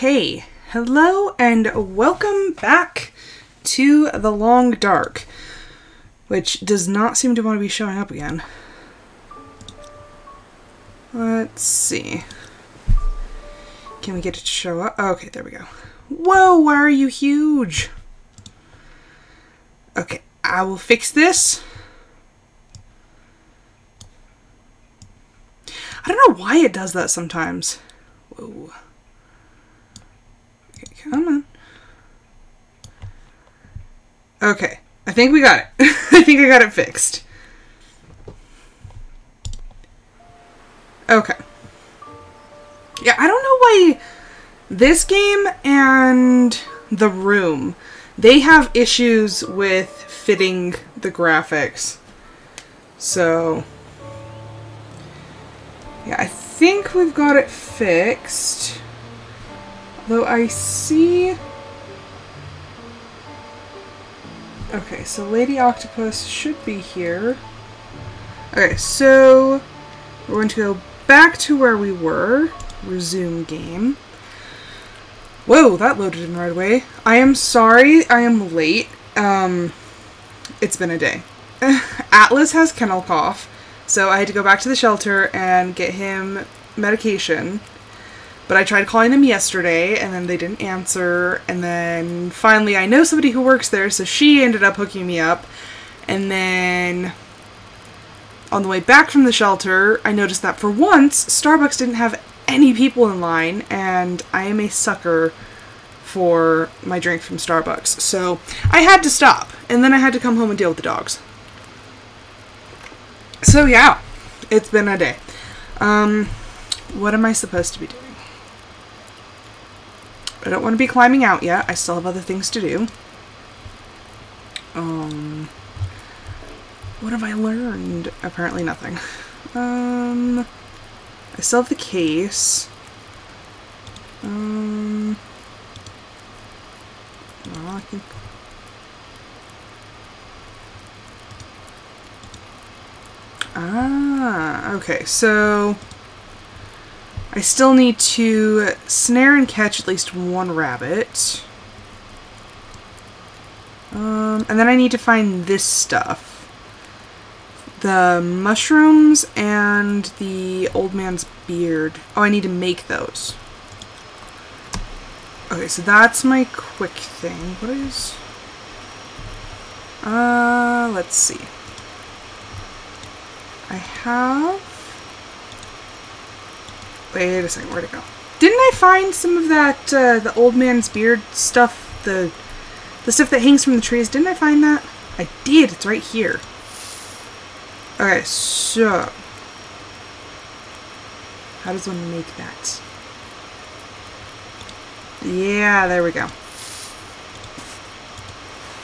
Hey, hello and welcome back to The Long Dark, which does not seem to want to be showing up again. Let's see. Can we get it to show up? Okay, there we go. Whoa, why are you huge? Okay, I will fix this. I don't know why it does that sometimes. Whoa. Okay, come on. Okay, I think we got it. I think I got it fixed. Okay. Yeah, I don't know why this game and The Room, they have issues with fitting the graphics. So, yeah, I think we've got it fixed. Though I see... Okay, so Lady Octopus should be here. Okay, so we're going to go back to where we were. Resume game. Whoa, that loaded in right away. I am sorry I am late. Um, it's been a day. Atlas has kennel cough, so I had to go back to the shelter and get him medication. But I tried calling them yesterday and then they didn't answer. And then finally, I know somebody who works there, so she ended up hooking me up. And then on the way back from the shelter, I noticed that for once, Starbucks didn't have any people in line, and I am a sucker for my drink from Starbucks. So I had to stop, and then I had to come home and deal with the dogs. So yeah, it's been a day. Um, what am I supposed to be doing? I don't want to be climbing out yet. I still have other things to do. Um, what have I learned? Apparently nothing. Um, I still have the case. Um, well, I think. Ah, okay, so I still need to snare and catch at least one rabbit. Um, and then I need to find this stuff. The mushrooms and the old man's beard. Oh, I need to make those. Okay, so that's my quick thing. What is... Uh, let's see. I have... Wait a second, where'd it go? Didn't I find some of that, uh, the old man's beard stuff? The, the stuff that hangs from the trees? Didn't I find that? I did, it's right here. Okay, so... How does one make that? Yeah, there we go.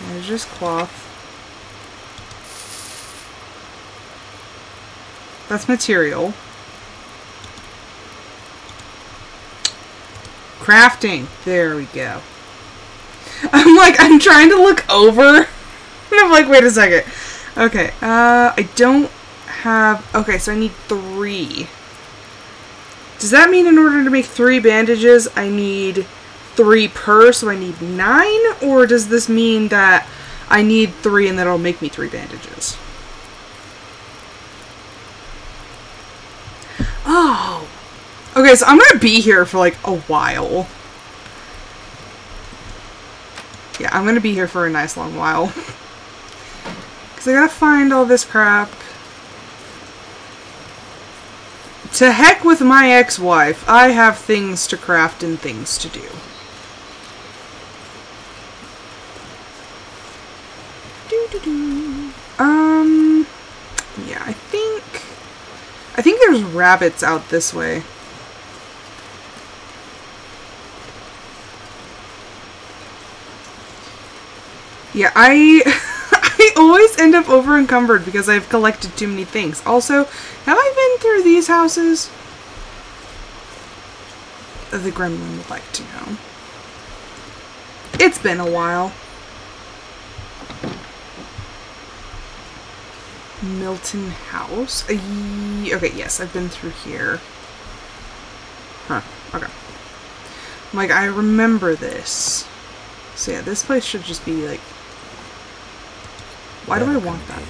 There's just cloth. That's material. Crafting. There we go. I'm like, I'm trying to look over. And I'm like, wait a second. Okay, uh, I don't have... Okay, so I need three. Does that mean in order to make three bandages, I need three per, so I need nine? Or does this mean that I need three and that'll make me three bandages? Oh. Okay, so I'm gonna be here for like a while. Yeah, I'm gonna be here for a nice long while. Because I gotta find all this crap. To heck with my ex-wife. I have things to craft and things to do. Um, yeah, I think... I think there's rabbits out this way. Yeah, I I always end up over encumbered because I've collected too many things. Also, have I been through these houses? The gremlin would like to know. It's been a while. Milton House? Okay, yes, I've been through here. Huh, okay. Like, I remember this. So yeah, this place should just be like... Why do I want that?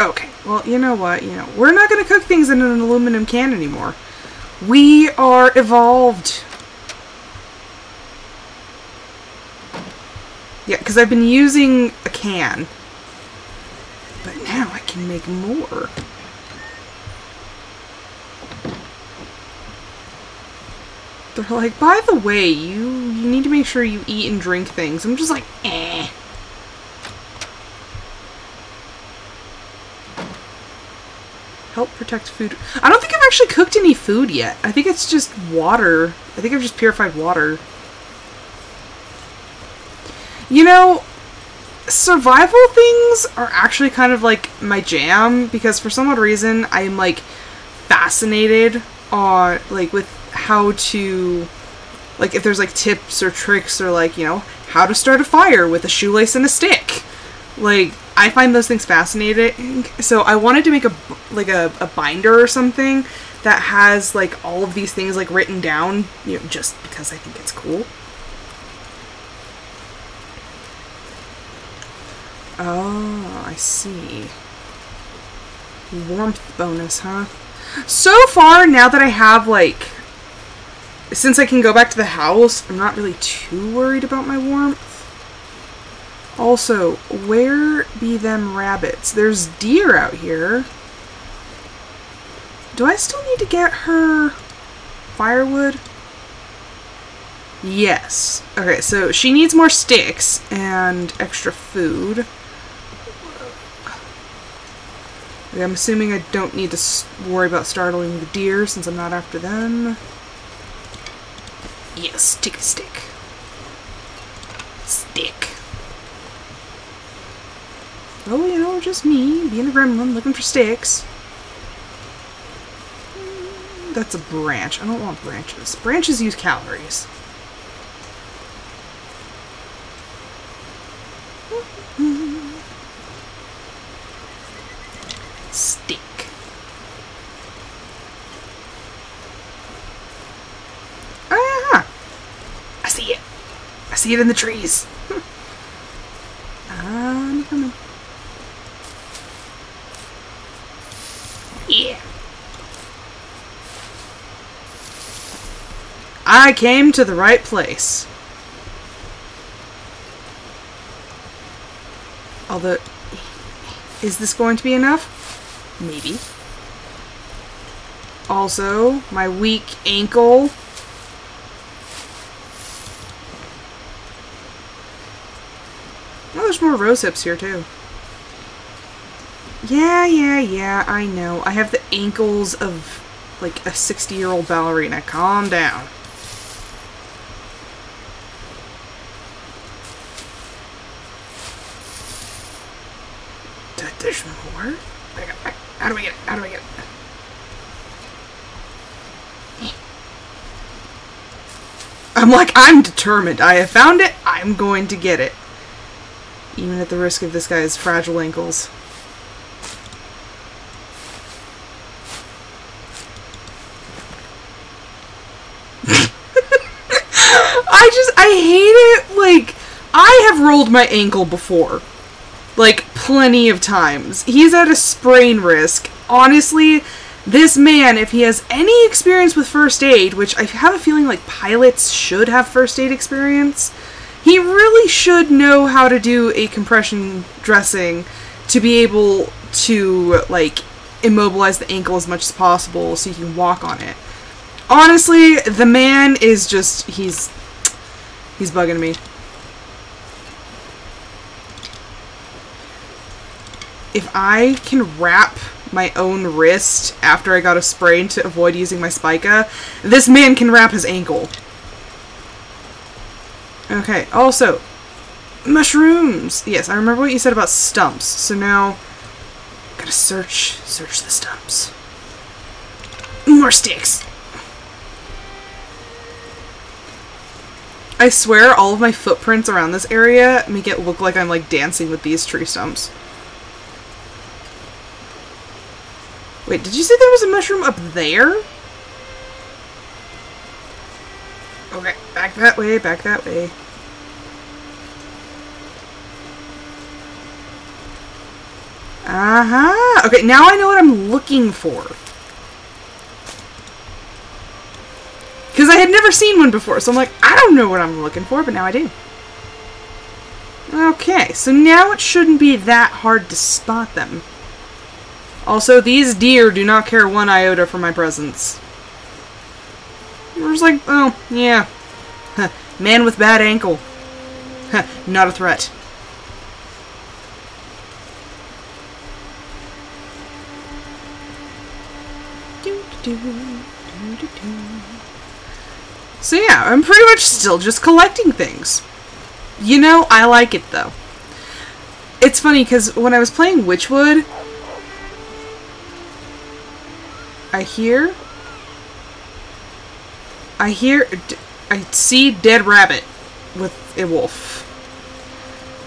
Okay, well, you know what? You know, we're not going to cook things in an aluminum can anymore. We are evolved. Yeah, because I've been using a can. But now I can make more. They're like, by the way, you, you need to make sure you eat and drink things. I'm just like, eh. Help protect food. I don't think I've actually cooked any food yet. I think it's just water. I think I've just purified water. You know, survival things are actually kind of like my jam because for some odd reason I'm like fascinated on like with how to like if there's like tips or tricks or like you know how to start a fire with a shoelace and a stick like i find those things fascinating. So i wanted to make a like a, a binder or something that has like all of these things like written down you know just because i think it's cool. Oh i see. Warmth bonus huh? So far now that i have like since I can go back to the house, I'm not really too worried about my warmth. Also, where be them rabbits? There's deer out here. Do I still need to get her firewood? Yes. Okay, so she needs more sticks and extra food. I'm assuming I don't need to worry about startling the deer since I'm not after them. Yes, take the stick. Stick. Oh, you know, just me, being a gremlin, looking for sticks. That's a branch. I don't want branches. Branches use calories. Stick. Ah! I see it. I see it in the trees. I'm coming. I came to the right place. Although, is this going to be enough? Maybe. Also, my weak ankle Oh, there's more rose hips here, too. Yeah, yeah, yeah, I know. I have the ankles of, like, a 60-year-old ballerina. Calm down. There's more? How do we get it? How do we get it? I'm like, I'm determined. I have found it. I'm going to get it even at the risk of this guy's fragile ankles. I just, I hate it. Like, I have my ankle before. Like, plenty of times. He's at a sprain risk. Honestly, this man, if he has any experience with first aid, which I have a feeling like pilots should have first aid experience, he really should know how to do a compression dressing to be able to like immobilize the ankle as much as possible so you can walk on it. Honestly, the man is just he's he's bugging me. If I can wrap my own wrist after I got a sprain to avoid using my spica, this man can wrap his ankle. Okay, also, mushrooms! Yes, I remember what you said about stumps, so now, I gotta search, search the stumps. More sticks! I swear all of my footprints around this area make it look like I'm like dancing with these tree stumps. Wait, did you say there was a mushroom up there? Okay, back that way, back that way. Uh-huh. Okay, now I know what I'm looking for. Because I had never seen one before, so I'm like, I don't know what I'm looking for, but now I do. Okay, so now it shouldn't be that hard to spot them. Also, these deer do not care one iota for my presence. We're just like, oh, yeah. Man with bad ankle. not a threat. So yeah, I'm pretty much still just collecting things. You know, I like it though. It's funny because when I was playing Witchwood, I hear, I hear, I see dead rabbit with a wolf,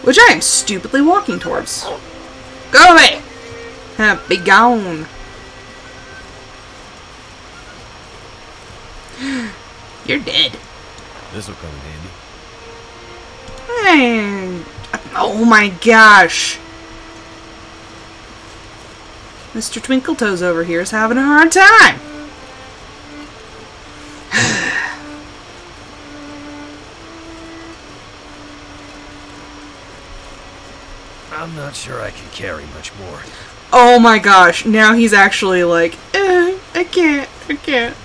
which I am stupidly walking towards. Go away! Be gone. You're dead. This'll come in handy. Hey. Oh my gosh. Mr. Twinkletoes over here is having a hard time. I'm not sure I can carry much more. Oh my gosh, now he's actually like, eh, I can't, I can't.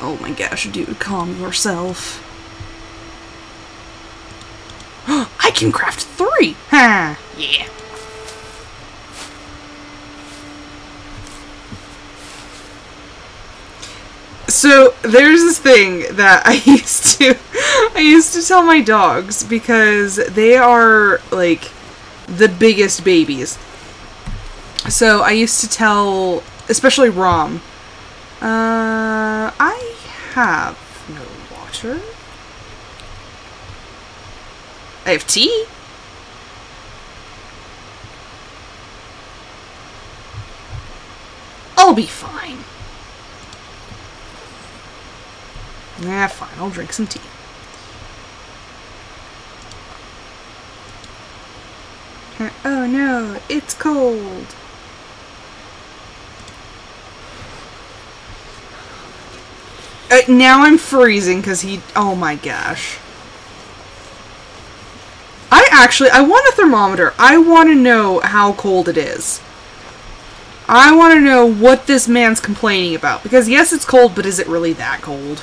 Oh my gosh, dude, calm yourself. I can craft three! Huh, yeah. So there's this thing that I used to I used to tell my dogs because they are like the biggest babies. So I used to tell especially Rom. Uh I have no water. I have tea. I'll be fine. Nah, fine. I'll drink some tea. Oh no, it's cold. Uh, now I'm freezing because he... Oh my gosh. I actually... I want a thermometer. I want to know how cold it is. I want to know what this man's complaining about. Because yes, it's cold, but is it really that cold?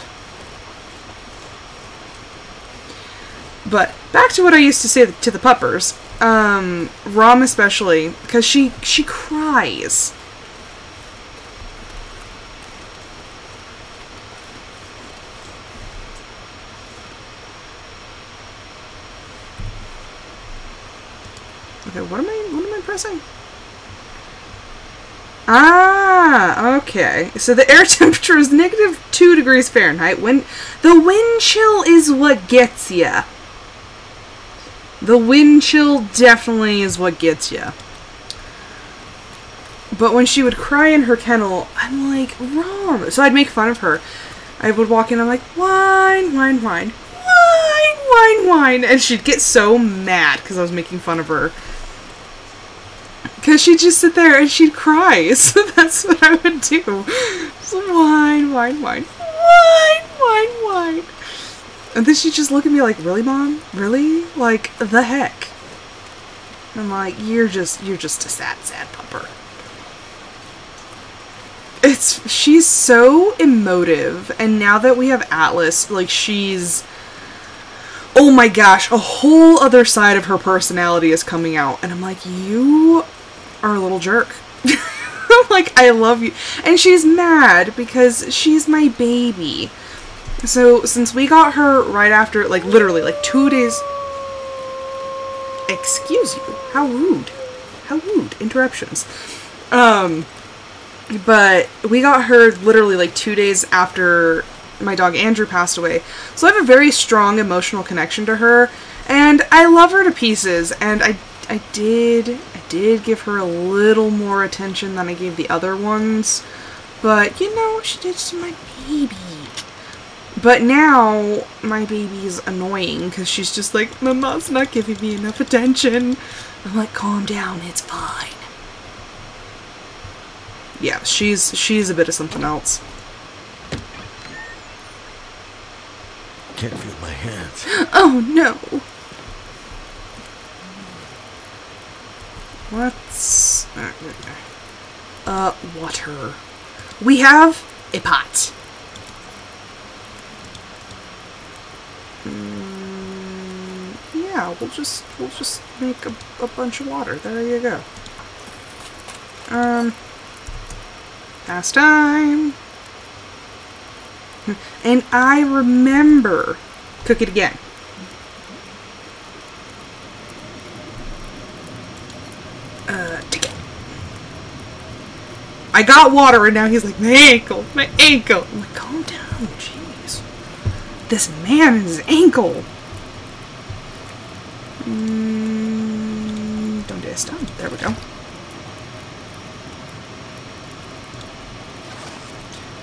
But back to what I used to say to the puppers. Um, Rom especially, because she, she cries. Okay, what am I what am I pressing? Ah, okay. So the air temperature is negative two degrees Fahrenheit. When the wind chill is what gets ya. The wind chill definitely is what gets ya. But when she would cry in her kennel, I'm like, Rom. So I'd make fun of her. I would walk in, I'm like, whine, whine, whine, whine, whine, whine. And she'd get so mad because I was making fun of her. Because she'd just sit there and she'd cry. So that's what I would do. Just whine, whine, whine, whine, whine, whine. And then she'd just look at me like, really, mom? Really? Like, the heck? And I'm like, you're just, you're just a sad, sad pupper. It's, she's so emotive. And now that we have Atlas, like, she's, oh my gosh, a whole other side of her personality is coming out. And I'm like, you are a little jerk. Like, I love you. And she's mad because she's my baby. So, since we got her right after, like, literally, like, two days... Excuse you. How rude. How rude. Interruptions. Um, but we got her literally, like, two days after my dog Andrew passed away. So I have a very strong emotional connection to her, and I love her to pieces, and I, I did I did give her a little more attention than I gave the other ones. But, you know, she did to my baby. But now my baby's annoying because she's just like, Mama's not giving me enough attention. I'm like, calm down, it's fine. Yeah, she's she's a bit of something else. Can't feel my hands. Oh no. What's uh water? We have a pot. Mm, yeah, we'll just we'll just make a, a bunch of water. There you go. Um, past time. And I remember cook it again. Uh. I got water and now he's like, my ankle, my ankle. I'm like, calm down, jeez. This man and his ankle. Mm, don't do a stop. There we go.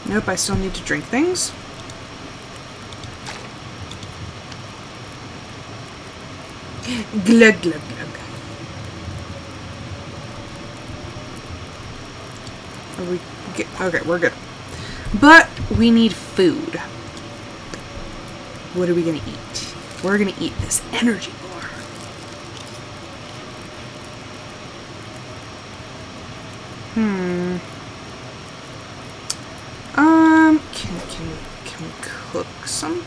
Nope, I still need to drink things. Glug, glug, glug. Are we okay, we're good. But we need food. What are we gonna eat? We're gonna eat this energy bar. Hmm. Um, can can can we cook some?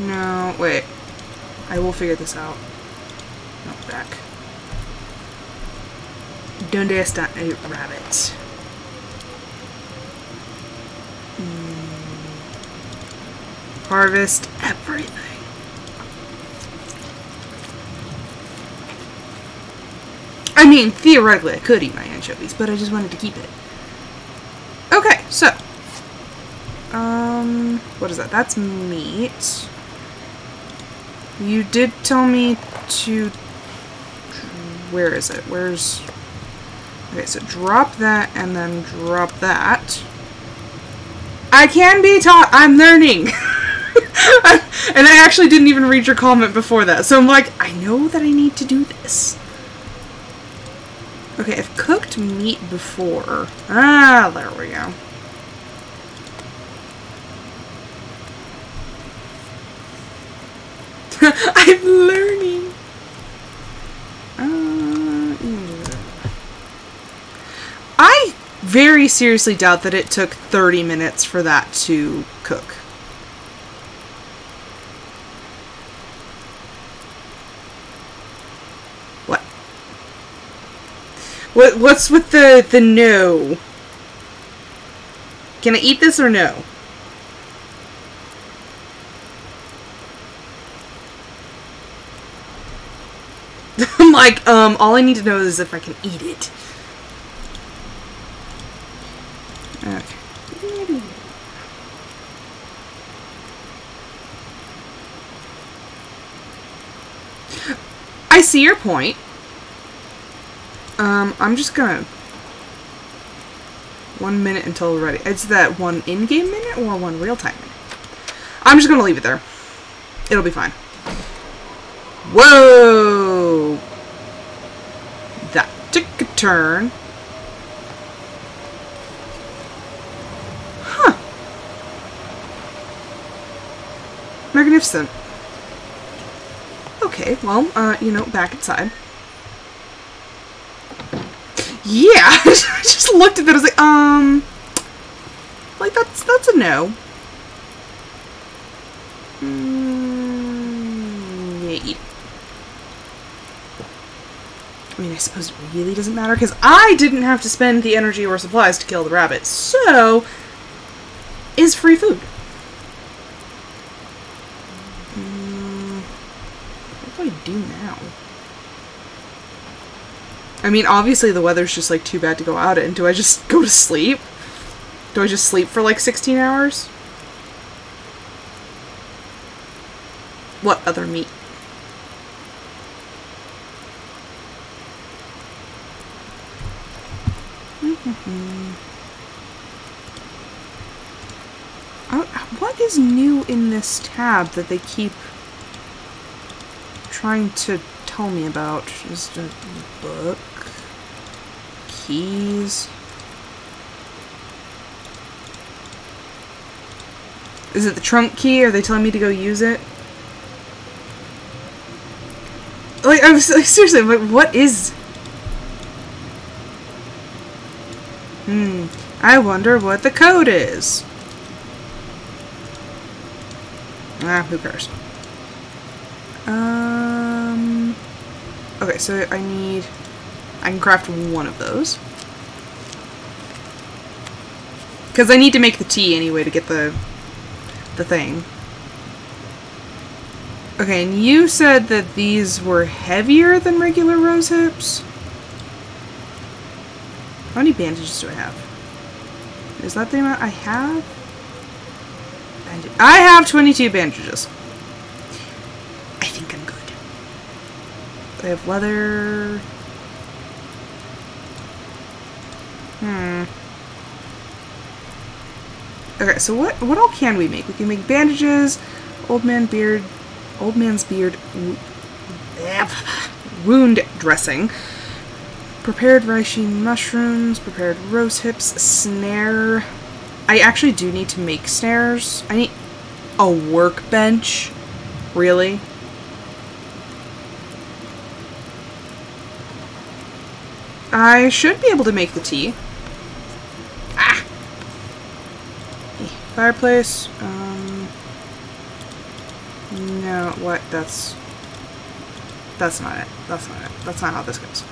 No, wait. I will figure this out. No, back. Donde está a rabbit? Harvest everything. I mean, theoretically, I could eat my anchovies, but I just wanted to keep it. Okay, so. Um, what is that? That's meat. You did tell me to. Where is it? Where's. Okay, so drop that and then drop that. I can be taught. I'm learning. and I actually didn't even read your comment before that. So I'm like, I know that I need to do this. Okay, I've cooked meat before. Ah, there we go. I'm learning. Uh. I very seriously doubt that it took 30 minutes for that to cook. What what's with the the no? Can I eat this or no? I'm like, um, all I need to know is if I can eat it. Okay. I see your point. Um, I'm just gonna... One minute until we're ready. It's that one in-game minute or one real-time minute? I'm just gonna leave it there. It'll be fine. Whoa! That took a turn. Huh. Magnificent. Okay, well, uh, you know, back inside. Yeah, I just looked at that. I was like, um, like that's that's a no. Mm, yeah. I mean, I suppose it really doesn't matter because I didn't have to spend the energy or supplies to kill the rabbit, so is free food. Mm, what do I do now? I mean, obviously the weather's just like too bad to go out in. Do I just go to sleep? Do I just sleep for like 16 hours? What other meat? Mm-hmm. Uh, what is new in this tab that they keep trying to tell me about? Just a book, keys. Is it the trunk key? Are they telling me to go use it? Like, I'm like, seriously, like, what is? Hmm. I wonder what the code is. Ah, who cares? Um. Okay, so I need. I can craft one of those. Because I need to make the tea anyway to get the the thing. Okay, and you said that these were heavier than regular rose hips? How many bandages do I have? Is that the amount I have? Band- I have 22 bandages. I think I'm good. I have leather. Hmm. Okay, so what what all can we make? We can make bandages, old man beard, old man's beard, wound dressing, prepared reishi mushrooms, prepared rose hips, snare. I actually do need to make snares. I need a workbench. Really? I should be able to make the tea. Ah! Fireplace. Um. No, what? That's. That's not it. That's not it. That's not how this goes.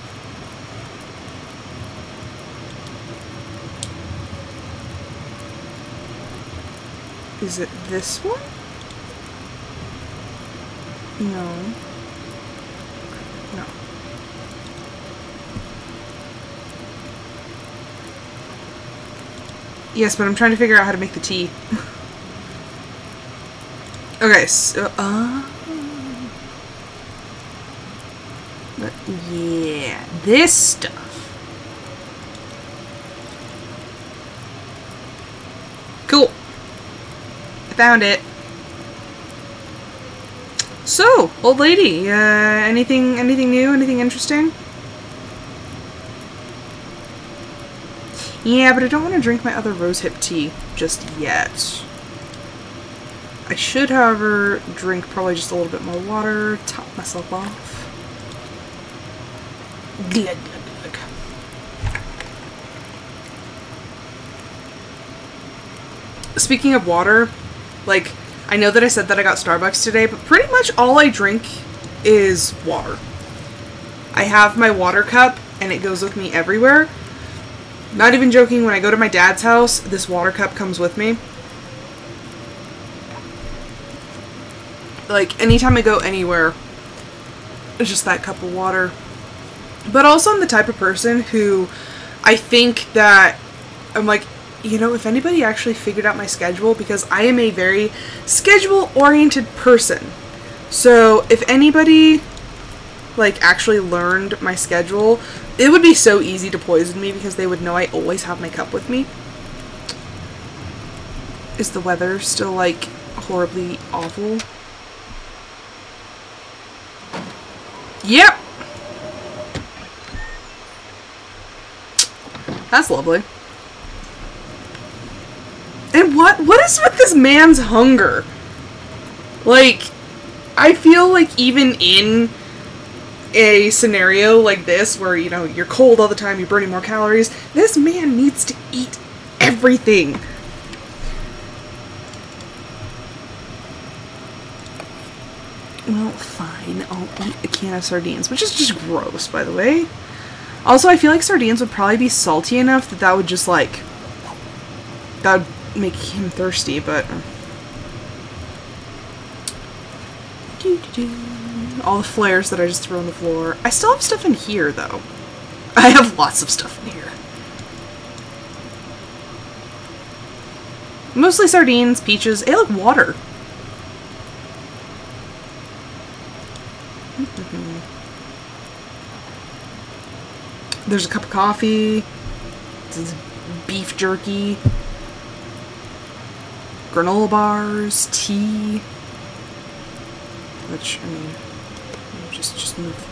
Is it this one? No. Yes, but I'm trying to figure out how to make the tea. okay, so, uh... Yeah, this stuff. Cool. I found it. So, old lady, uh, anything, anything new, anything interesting? Yeah, but I don't want to drink my other rosehip tea just yet. I should, however, drink probably just a little bit more water, top myself off. Glug, glug, glug. Speaking of water, like, I know that I said that I got Starbucks today, but pretty much all I drink is water. I have my water cup, and it goes with me everywhere. Not even joking, when I go to my dad's house, this water cup comes with me. Like, anytime I go anywhere, it's just that cup of water. But also, I'm the type of person who I think that I'm like, you know, if anybody actually figured out my schedule, because I am a very schedule oriented person. So, if anybody like actually learned my schedule, it would be so easy to poison me because they would know I always have my cup with me. Is the weather still like horribly awful? Yep. That's lovely. And what what is with this man's hunger? Like I feel like even in a scenario like this where you know you're cold all the time, you're burning more calories, this man needs to eat everything. Well, fine. I'll eat a can of sardines, which is just gross, by the way. Also, I feel like sardines would probably be salty enough that that would just like that would make him thirsty, but uh. Doo-doo-doo. All the flares that I just threw on the floor. I still have stuff in here though. I have lots of stuff in here. Mostly sardines, peaches, hey look, water. Mm-hmm. There's a cup of coffee. This is beef jerky. granola bars, tea. Which I mean, just just move.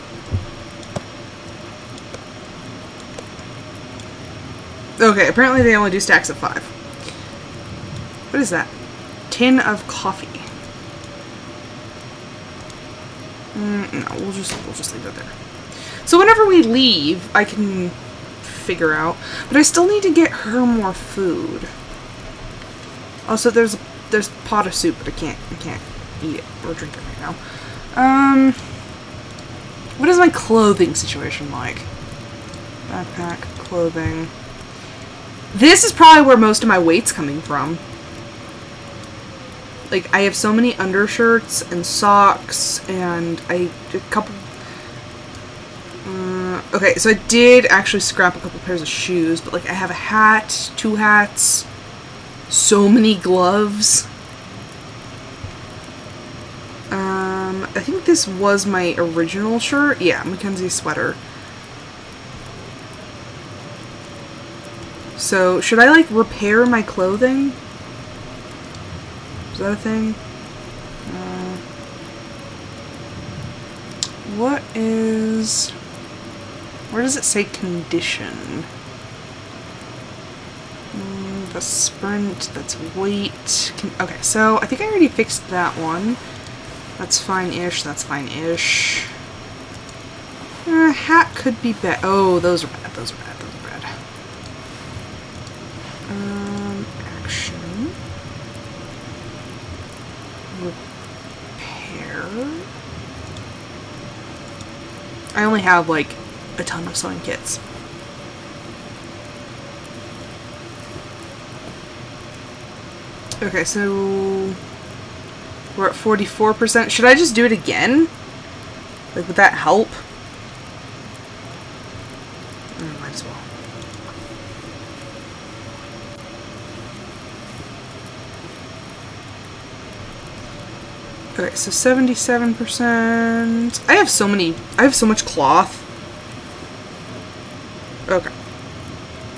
Okay, apparently they only do stacks of five. What is that? Tin of coffee. Mm, no, we'll just we'll just leave it there. So whenever we leave, I can figure out. But I still need to get her more food. Also, there's there's pot of soup, but I can't I can't eat it or drink it right now. Um, what is my clothing situation like? Backpack, clothing. This is probably where most of my weight's coming from. Like, I have so many undershirts and socks, and I a couple. Uh, okay, so I did actually scrap a couple pairs of shoes, but like I have a hat, two hats, so many gloves. Um, I think this was my original shirt. Yeah, Mackenzie sweater. So, should I like repair my clothing? Is that a thing? Uh, what is... Where does it say condition? Mm, the sprint, that's weight. Can, okay, so I think I already fixed that one. That's fine-ish, that's fine-ish. Uh, hat could be better. Oh, those are bad, those are bad, those are bad. Um, action. Repair. I only have, like, a ton of sewing kits. Okay, so we're at 44%. Should I just do it again? Like, would that help? Mm, might as well. Okay, so 77%. I have so many, I have so much cloth. Okay.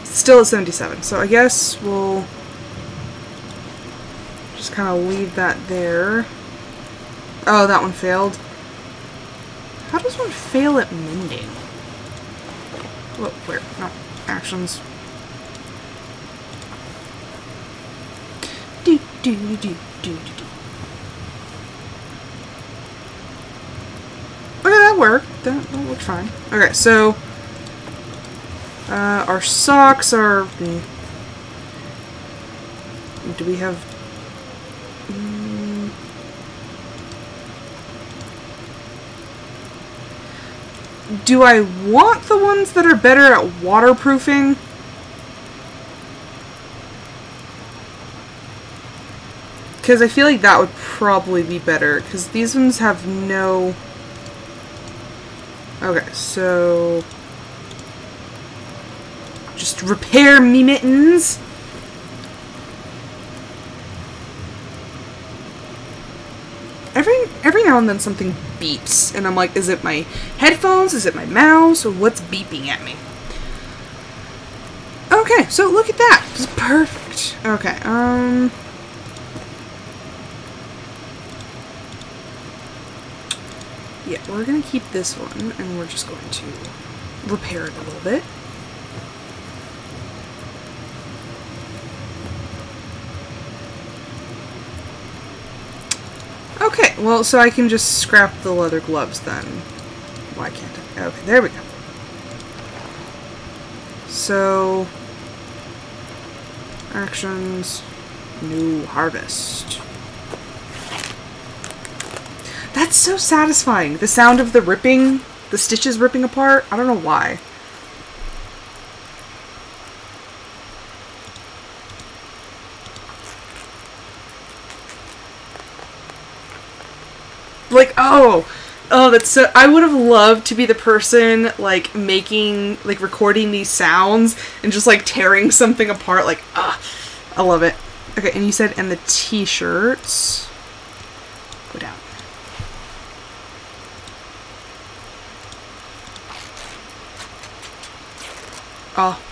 Still at 77, so I guess we'll just kind of leave that there. Oh, that one failed. How does one fail at mending? What, where? No, actions. Do, do, do, do, do, do. Okay, that worked. That, that worked fine. Okay, so uh, our socks are. Hmm, do we have? Do I want the ones that are better at waterproofing? Because I feel like that would probably be better. Because these ones have no... Okay, so... Just repair me mittens. Every every now and then something beeps, and I'm like, is it my headphones? Is it my mouse? Or what's beeping at me? Okay, so look at that. It's perfect. Okay, um... Yeah, we're gonna keep this one, and we're just going to repair it a little bit. Okay, well, so I can just scrap the leather gloves then. Why can't I? Okay, there we go. So, actions, new harvest. That's so satisfying. The sound of the ripping, the stitches ripping apart. I don't know why. like oh oh that's so i would have loved to be the person like making like recording these sounds and just like tearing something apart like ah i love it. Okay and you said and the t-shirts. Go down. Oh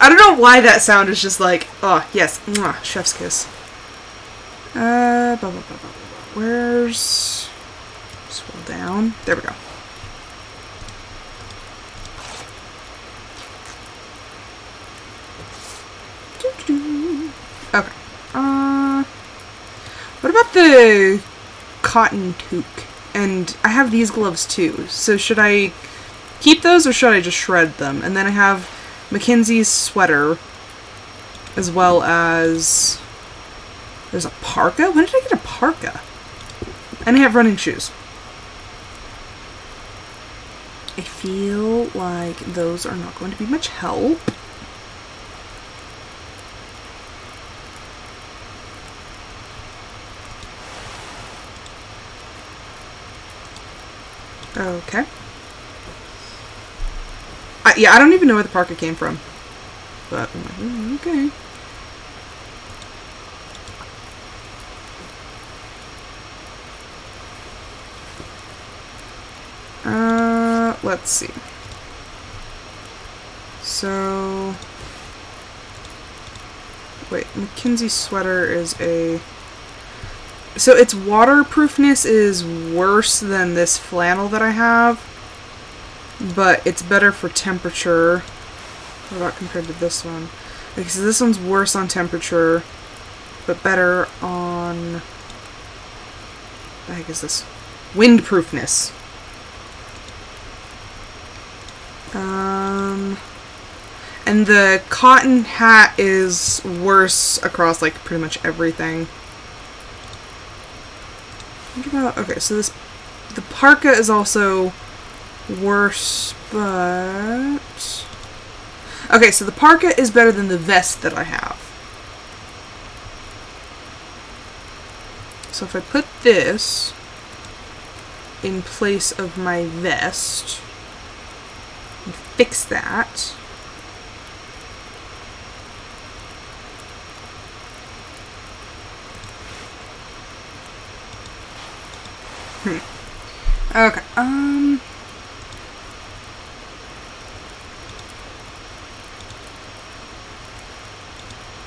i don't know why that sound is just like oh yes mwah, chef's kiss. Uh, blah, blah, blah. Where's... Scroll down. There we go. Okay. Uh, what about the cotton toque? And I have these gloves too. So should I keep those or should I just shred them? And then I have Mackenzie's sweater as well as there's a parka? When did I get a parka? And I have running shoes. I feel like those are not going to be much help. Okay. I, yeah, I don't even know where the parka came from. But, mm, okay. Let's see. So, wait, Mackenzie's sweater is a. So its waterproofness is worse than this flannel that I have, but it's better for temperature. What about compared to this one? So this one's worse on temperature, but better on. What the heck is this? Windproofness. Um, and the cotton hat is worse across like pretty much everything. Think about okay, so this the parka is also worse, but okay, so the parka is better than the vest that I have. So if I put this in place of my vest and fix that. Hmm. Okay. Um.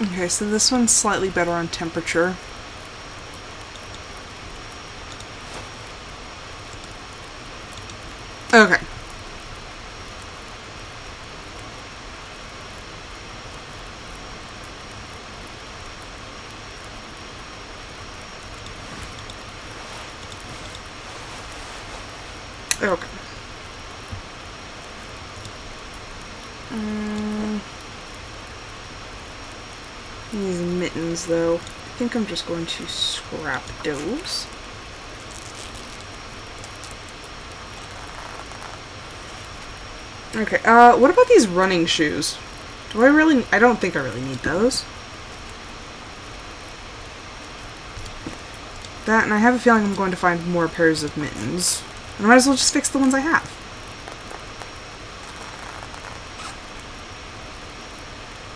Okay, so this one's slightly better on temperature. Okay. Okay. Um, these though. I think I'm just going to scrap those. Okay, uh, what about these running shoes? Do I really- I don't think I really need those. That, and I have a feeling I'm going to find more pairs of mittens. I might as well just fix the ones I have.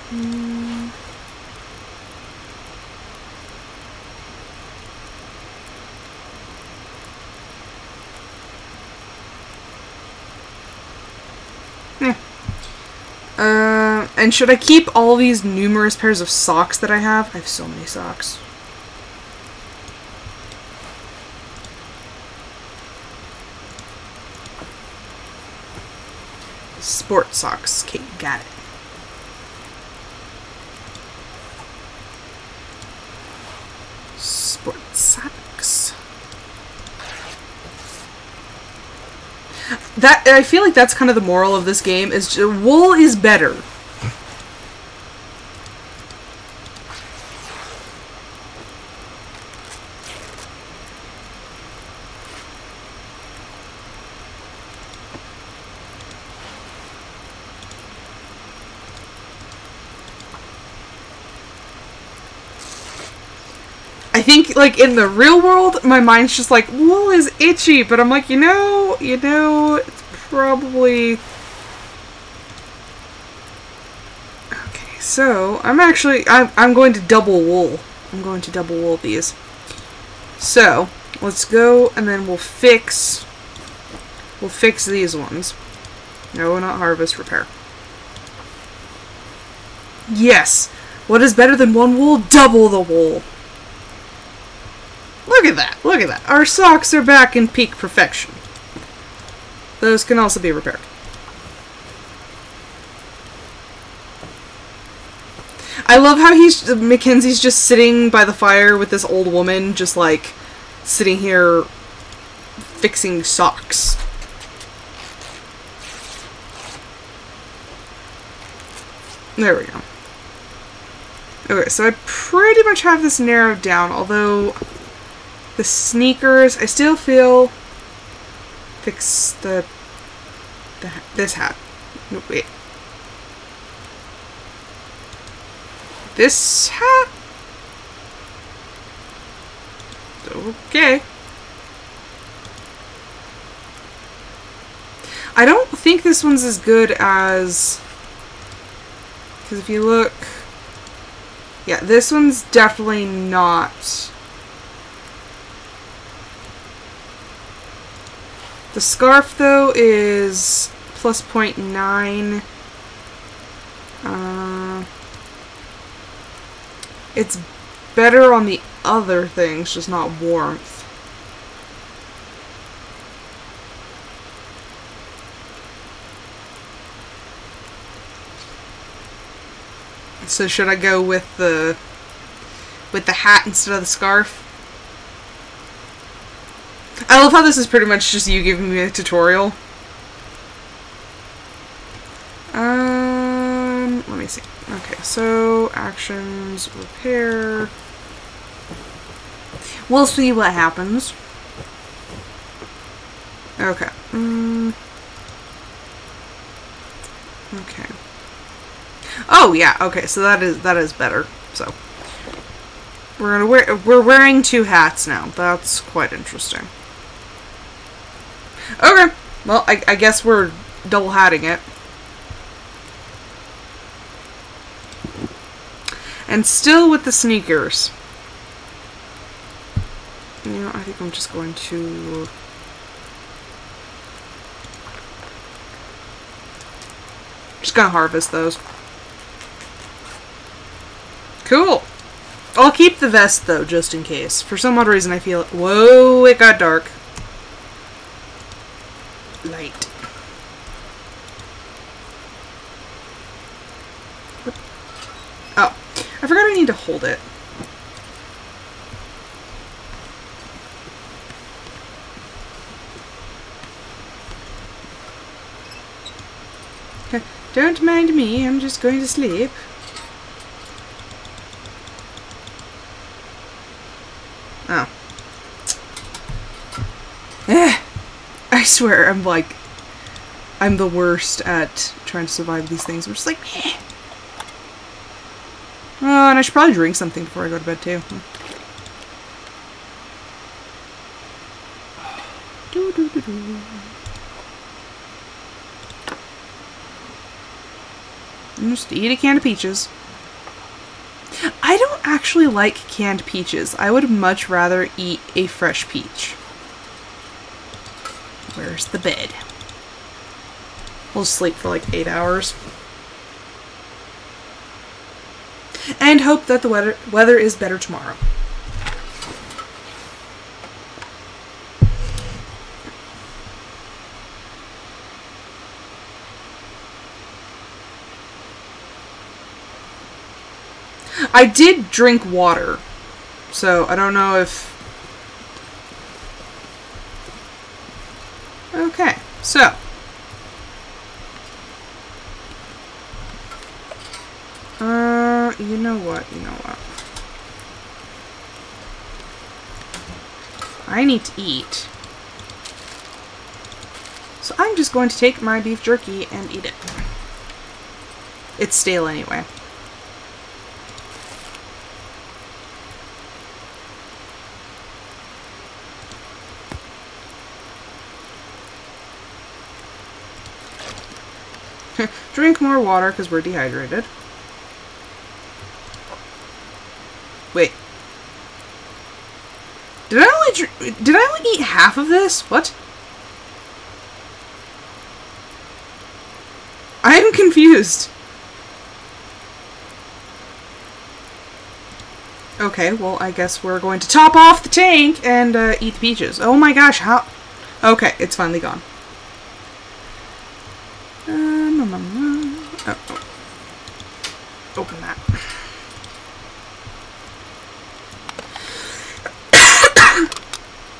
Hmm. Yeah. Uh, and should I keep all these numerous pairs of socks that I have? I have so many socks. Sport socks. Okay, got it. Sport socks. That I feel like that's kind of the moral of this game is uh, wool is better. I think like in the real world, my mind's just like wool is itchy, but I'm like, you know, you know, it's probably okay. So I'm actually I'm I'm going to double wool. I'm going to double wool these. So let's go and then we'll fix we'll fix these ones. No, not harvest repair. Yes. What is better than one wool? Double the wool. Look at that. Our socks are back in peak perfection. Those can also be repaired. I love how he's Mackenzie's just sitting by the fire with this old woman, just like sitting here fixing socks. There we go. Okay, so I pretty much have this narrowed down, although the sneakers, I still feel fix the, the this hat. No, wait. This hat? Okay. I don't think this one's as good as... Because if you look... Yeah, this one's definitely not... The scarf, though, is plus 0.9. Uh, it's better on the other things, just not warmth. So should I go with the with the hat instead of the scarf? I love how this is pretty much just you giving me a tutorial. Um, let me see. Okay, so actions, repair. We'll see what happens. Okay. Mm. Okay. Oh yeah. Okay, so that is that is better. So we're gonna wear we're wearing two hats now. That's quite interesting. Okay. Well, I, I guess we're double hatting it. And still with the sneakers. You know, I think I'm just going to... Just gonna harvest those. Cool. I'll keep the vest, though, just in case. For some odd reason, I feel... Whoa, it got dark. Light. Oh, I forgot I need to hold it. Don't mind me, I'm just going to sleep. Oh. Eh. I swear, I'm like, I'm the worst at trying to survive these things. I'm just like. Oh, and I should probably drink something before I go to bed too. Do, do, do. Just eat a can of peaches. I don't actually like canned peaches. I would much rather eat a fresh peach. Where's the bed? We'll sleep for like eight hours. And hope that the weather, weather is better tomorrow. I did drink water, so I don't know if... Okay, so... Uh, you know what, you know what. I need to eat. So I'm just going to take my beef jerky and eat it. It's stale anyway. Drink more water because we're dehydrated. Wait. Did I only did I only eat half of this? What? I am confused. Okay, well, I guess we're going to top off the tank and uh, eat the peaches. Oh my gosh, how... Okay, it's finally gone. Um, um, um, oh, oh. Open that.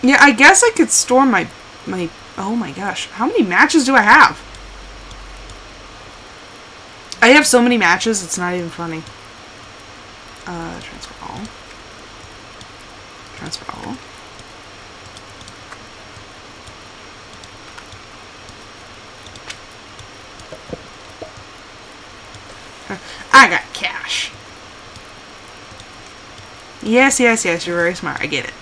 Yeah, I guess I could store my... my... Oh my gosh, how many matches do I have? I have so many matches, it's not even funny. Uh, transfer all. Transfer all. I got cash. Yes, yes, yes, you're very smart. I get it.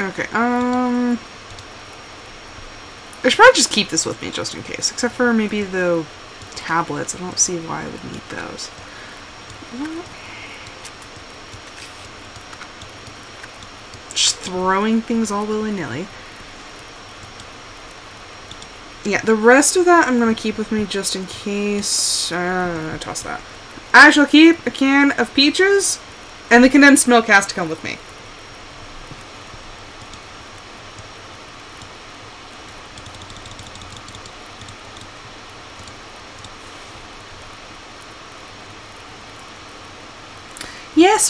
okay, um... I just keep this with me just in case. Except for maybe the tablets. I don't see why I would need those. Just throwing things all willy-nilly. Yeah, the rest of that I'm going to keep with me just in case. Uh, toss that. I shall keep a can of peaches, and the condensed milk has to come with me.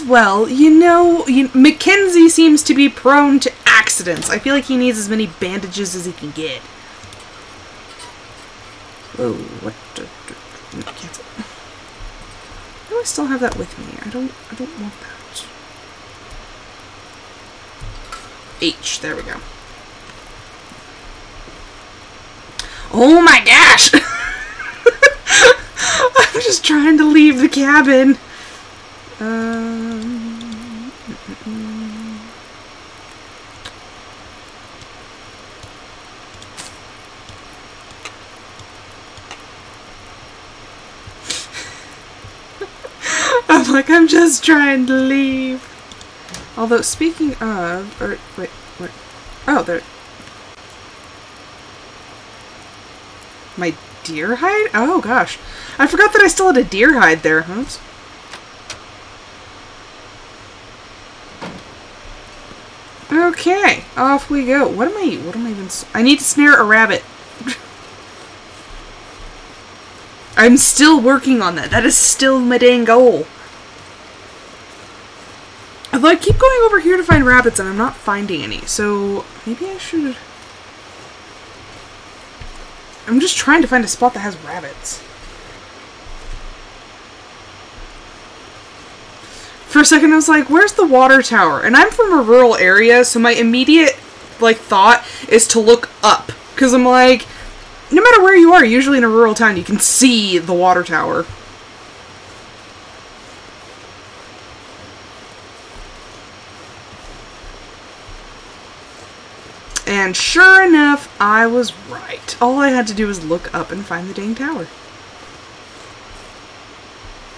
Well, you know, you, Mackenzie seems to be prone to accidents. I feel like he needs as many bandages as he can get. Whoa, what? The, the, cancel. Why do I still have that with me? I don't, I don't want that. H, there we go. Oh my gosh! I'm just trying to leave the cabin. Um, I'm just trying to leave. Although, speaking of, or, wait, wait, oh, there, my deer hide? Oh gosh, I forgot that I still had a deer hide there. Oops. Okay, off we go. What am I, what am I even, I need to snare a rabbit. I'm still working on that. That is still my dang goal. Although I keep going over here to find rabbits and I'm not finding any, so maybe I should... I'm just trying to find a spot that has rabbits. For a second, I was like, where's the water tower? And I'm from a rural area, so my immediate, like, thought is to look up. Because I'm like, no matter where you are, usually in a rural town, you can see the water tower. And sure enough, I was right. All I had to do was look up and find the dang tower.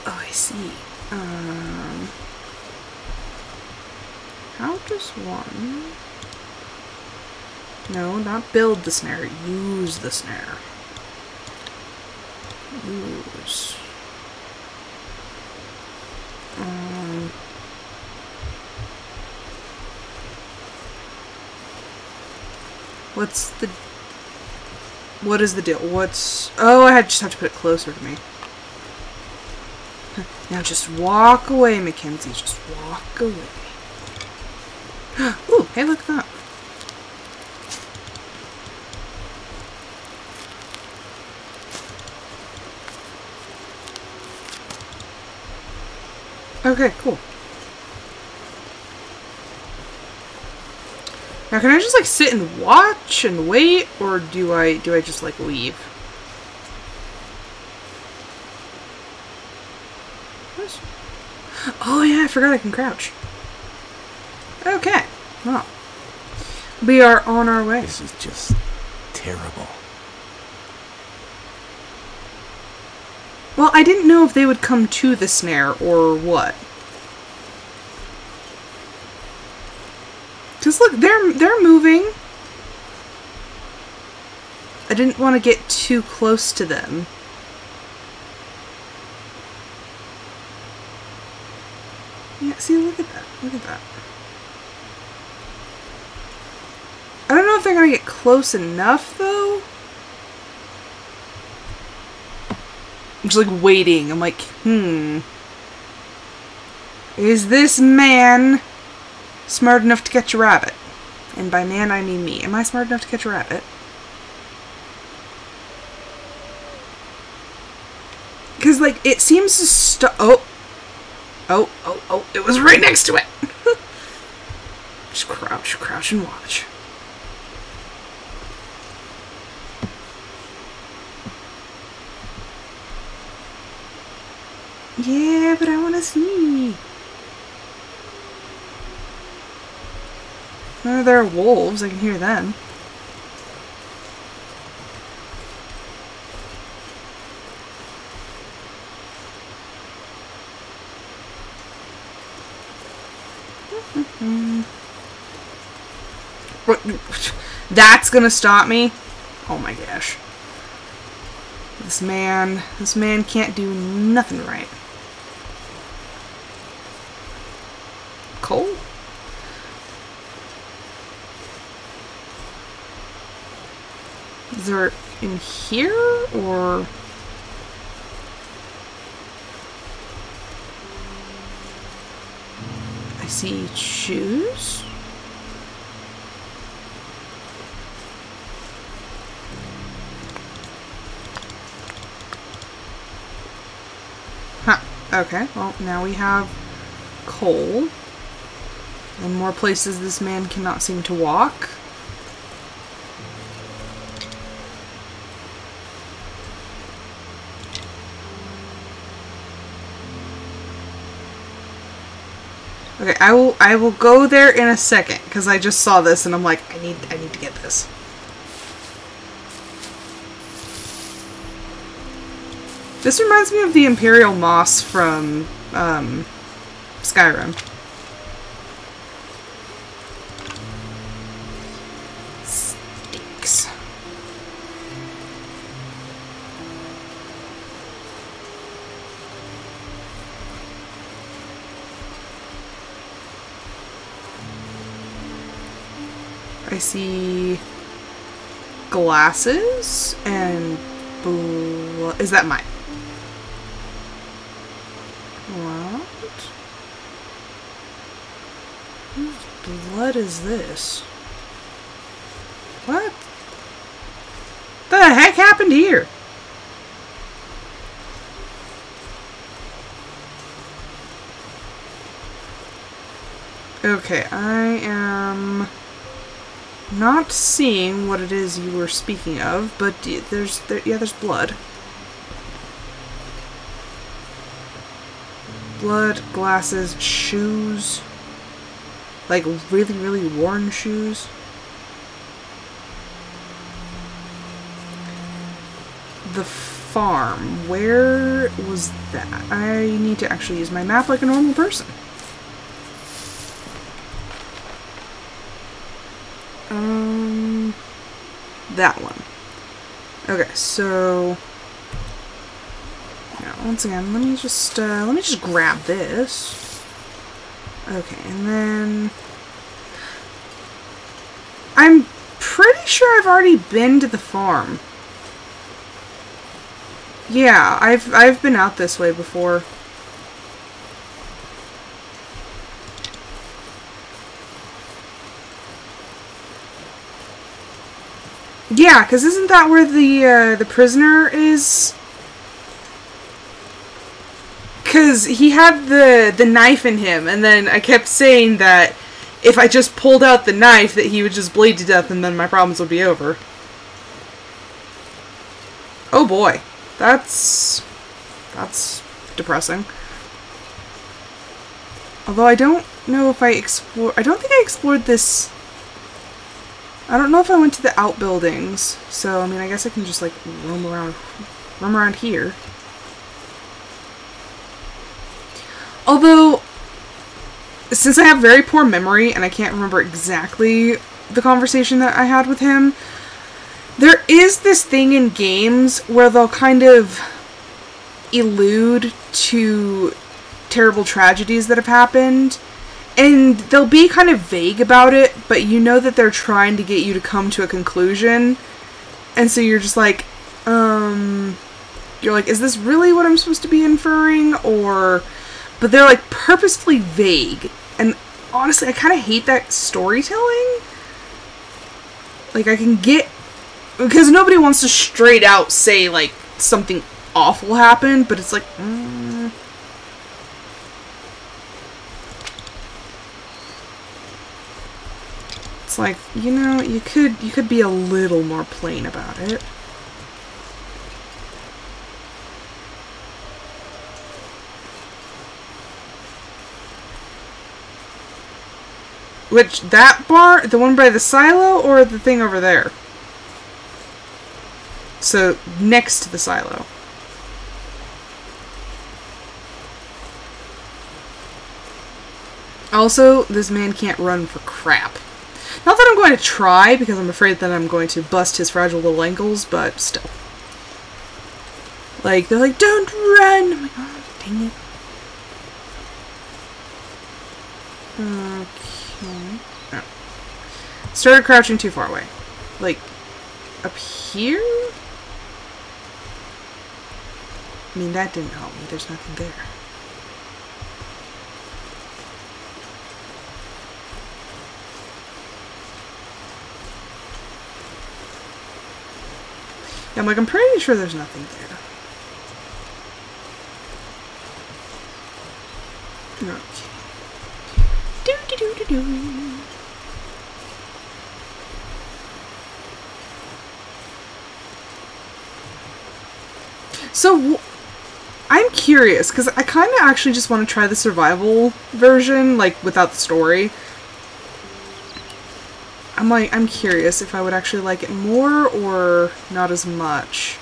Oh, I see. Um... How does one... No, not build the snare. Use the snare. Use. Um... What's the... What is the deal? What's... Oh, I just have to put it closer to me. Now just walk away, Mackenzie. Just walk away. Ooh, hey, look at that. Okay, cool. Now can I just like sit and watch and wait or do I do I just like leave? Oh yeah, I forgot I can crouch. Okay. Well, we are on our way. This is just terrible. Well, I didn't know if they would come to the snare or what. Cause look, they're they're moving. I didn't want to get too close to them. Yeah, see, look at that. Look at that. I don't know if they're gonna get close enough, though. I'm just like waiting. I'm like, hmm. Is this man smart enough to catch a rabbit? And by man, I mean me. Am I smart enough to catch a rabbit? Because, like, it seems to stop. Oh. Oh, oh, oh. It was right next to it. Just crouch, crouch, and watch. Yeah, but I want to see. Oh, there are wolves. I can hear them. That's gonna stop me? Oh my gosh. This man, this man can't do nothing right. Coal? Is there in here or I see shoes. Huh. Okay, well, now we have coal. And more places this man cannot seem to walk. Okay, I will I will go there in a second because I just saw this and I'm like I need I need to get this. This reminds me of the Imperial Moss from um, Skyrim. See glasses and is that mine? What? Whose blood is this? What? The heck happened here? Okay, I am not seeing what it is you were speaking of, but there's there, yeah, there's blood. Blood, glasses, shoes. Like really, really worn shoes. The farm. Where was that? I need to actually use my map like a normal person. That one. Okay, so now once again, let me just uh, let me just grab this. Okay, and then I'm pretty sure I've already been to the farm. Yeah, I've I've been out this way before. Yeah, because isn't that where the uh, the prisoner is? Because he had the the knife in him, and then I kept saying that if I just pulled out the knife, that he would just bleed to death, and then my problems would be over. Oh boy, that's that's depressing. Although I don't know if I explore. I don't think I explored this I don't know if I went to the outbuildings, so I mean, I guess I can just like roam around, roam around here. Although, since I have very poor memory and I can't remember exactly the conversation that I had with him, there is this thing in games where they'll kind of elude to terrible tragedies that have happened. And they'll be kind of vague about it, but you know that they're trying to get you to come to a conclusion. And so you're just like, um, you're like, is this really what I'm supposed to be inferring? Or, but they're like purposefully vague. And honestly, I kind of hate that storytelling. Like, I can get, because nobody wants to straight out say, like, something awful happened, but it's like, mm. It's like, you know, you could you could be a little more plain about it. Which, that bar, the one by the silo, or the thing over there? So, next to the silo. Also, this man can't run for crap. Not that I'm going to try, because I'm afraid that I'm going to bust his fragile little ankles, but still. Like, they're like, don't run! I'm like, oh, dang it. Okay. Oh. Started crouching too far away. Like, up here? I mean, that didn't help me. There's nothing there. I'm like, I'm pretty sure there's nothing there. Okay. Do do do do do. So, I'm curious because I kind of actually just want to try the survival version, like without the story. I'm like, I'm curious if I would actually like it more or not as much.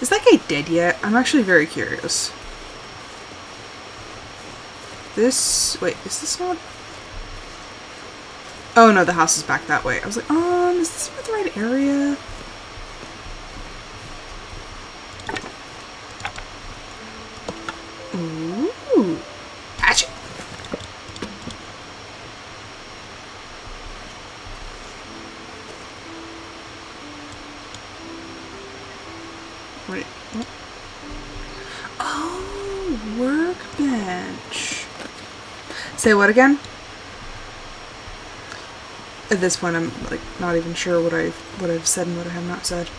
Is that guy dead yet? I'm actually very curious. This... Wait, is this not... Oh no, the house is back that way. I was like, um, is this the right area? Say what again? At this point, I'm like not even sure what I've what I've said and what I have not said.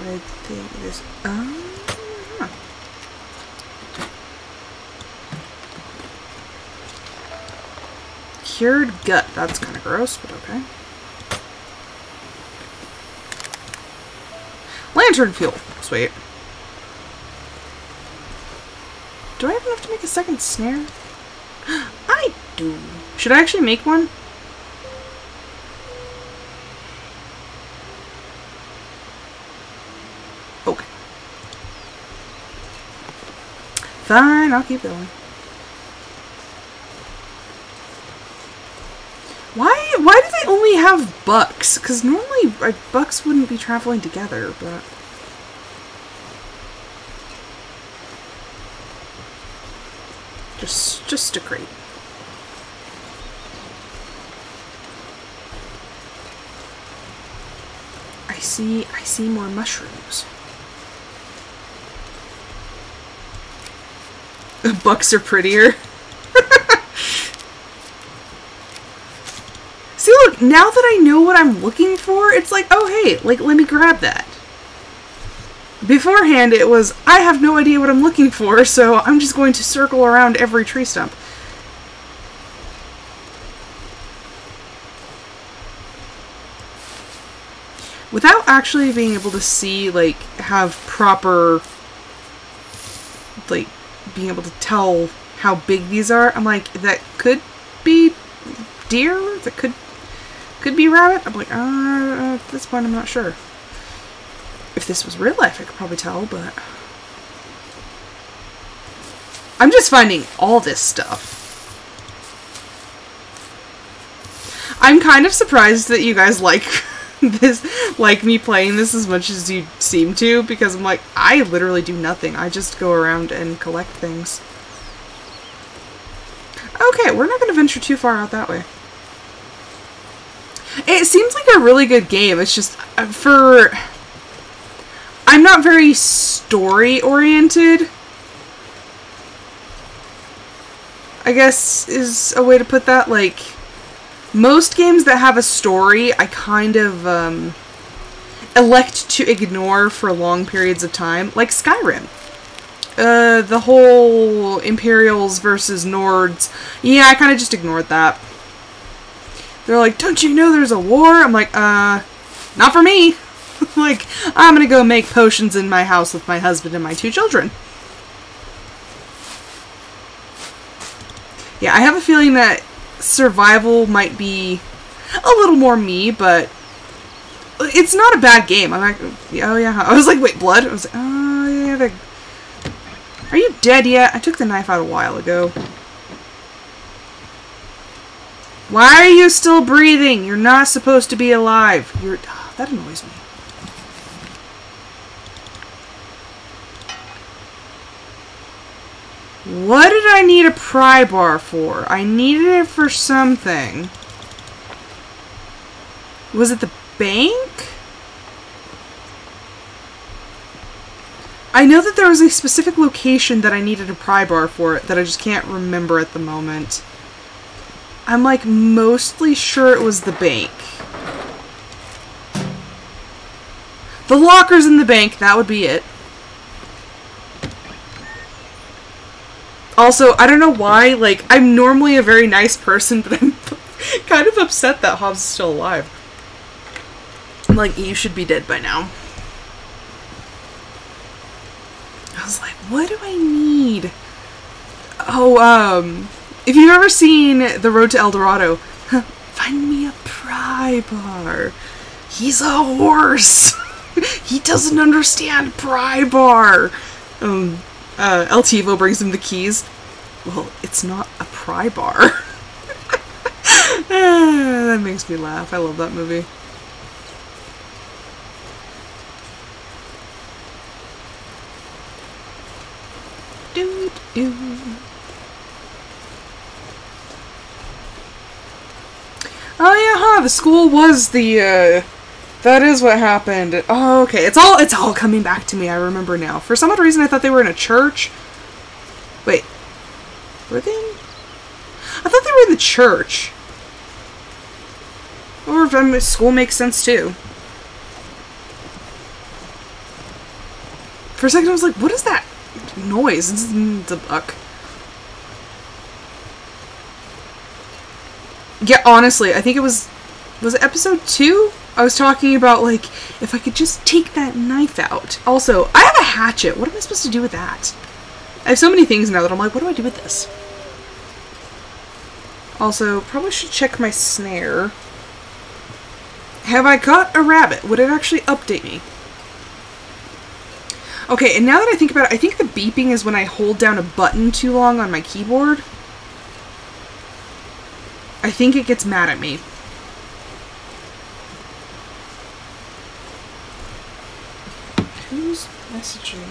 I think this. Oh. Um, huh. Cured gut. That's kind of gross, but okay. Lantern fuel. Sweet. Do I have enough to make a second snare? I do. Should I actually make one? Okay. Fine, I'll keep going. Why why do they only have bucks? Because normally bucks wouldn't be traveling together, but... Crate. I see, I see more mushrooms. The bucks are prettier. see, look, now that I know what I'm looking for, it's like, oh, hey, like, let me grab that. Beforehand, it was, I have no idea what I'm looking for, so I'm just going to circle around every tree stump. Without actually being able to see, like, have proper, like, being able to tell how big these are, I'm like, that could be deer, that could, could be rabbit. I'm like, uh, at this point, I'm not sure. If this was real life, I could probably tell, but... I'm just finding all this stuff. I'm kind of surprised that you guys like this, like me playing this as much as you seem to, because I'm like, I literally do nothing. I just go around and collect things. Okay, we're not going to venture too far out that way. It seems like a really good game. It's just uh, for. I'm not very story oriented. I guess is a way to put that. Like, most games that have a story, I kind of um, elect to ignore for long periods of time, like Skyrim. Uh, the whole Imperials versus Nords, yeah, I kind of just ignored that. They're like, don't you know there's a war? I'm like, uh, not for me. like, I'm gonna go make potions in my house with my husband and my two children. Yeah, I have a feeling that survival might be a little more me, but it's not a bad game. I'm like, oh yeah. I was like, wait, blood? I was like, oh yeah. The... Are you dead yet? I took the knife out a while ago. Why are you still breathing? You're not supposed to be alive. You're. Oh, that annoys me. What did I need a pry bar for? I needed it for something. Was it the bank? I know that there was a specific location that I needed a pry bar for that I just can't remember at the moment. I'm like mostly sure it was the bank. The lockers in the bank, that would be it. Also, I don't know why, like, I'm normally a very nice person, but I'm kind of upset that Hobbs is still alive. Like, you should be dead by now. I was like, what do I need? Oh, um, if you've ever seen The Road to El Dorado, find me a pry bar. He's a horse. he doesn't understand pry bar. Um, uh, Altivo brings him the keys. Well, it's not a pry bar. that makes me laugh. I love that movie. Oh yeah, huh? The school was the uh, that is what happened. Oh, okay. It's all it's all coming back to me. I remember now. For some odd reason, I thought they were in a church. Wait, were they? In... I thought they were in the church. Or if I'm school makes sense too. For a second, I was like, "What is that noise?" It's a buck. Yeah, honestly, I think it was was it episode two I was talking about, like, if I could just take that knife out. Also, I have a hatchet. What am I supposed to do with that? I have so many things now that I'm like, what do I do with this? Also, probably should check my snare. Have I caught a rabbit? Would it actually update me? Okay, and now that I think about it, I think the beeping is when I hold down a button too long on my keyboard. I think it gets mad at me. Who's messaging?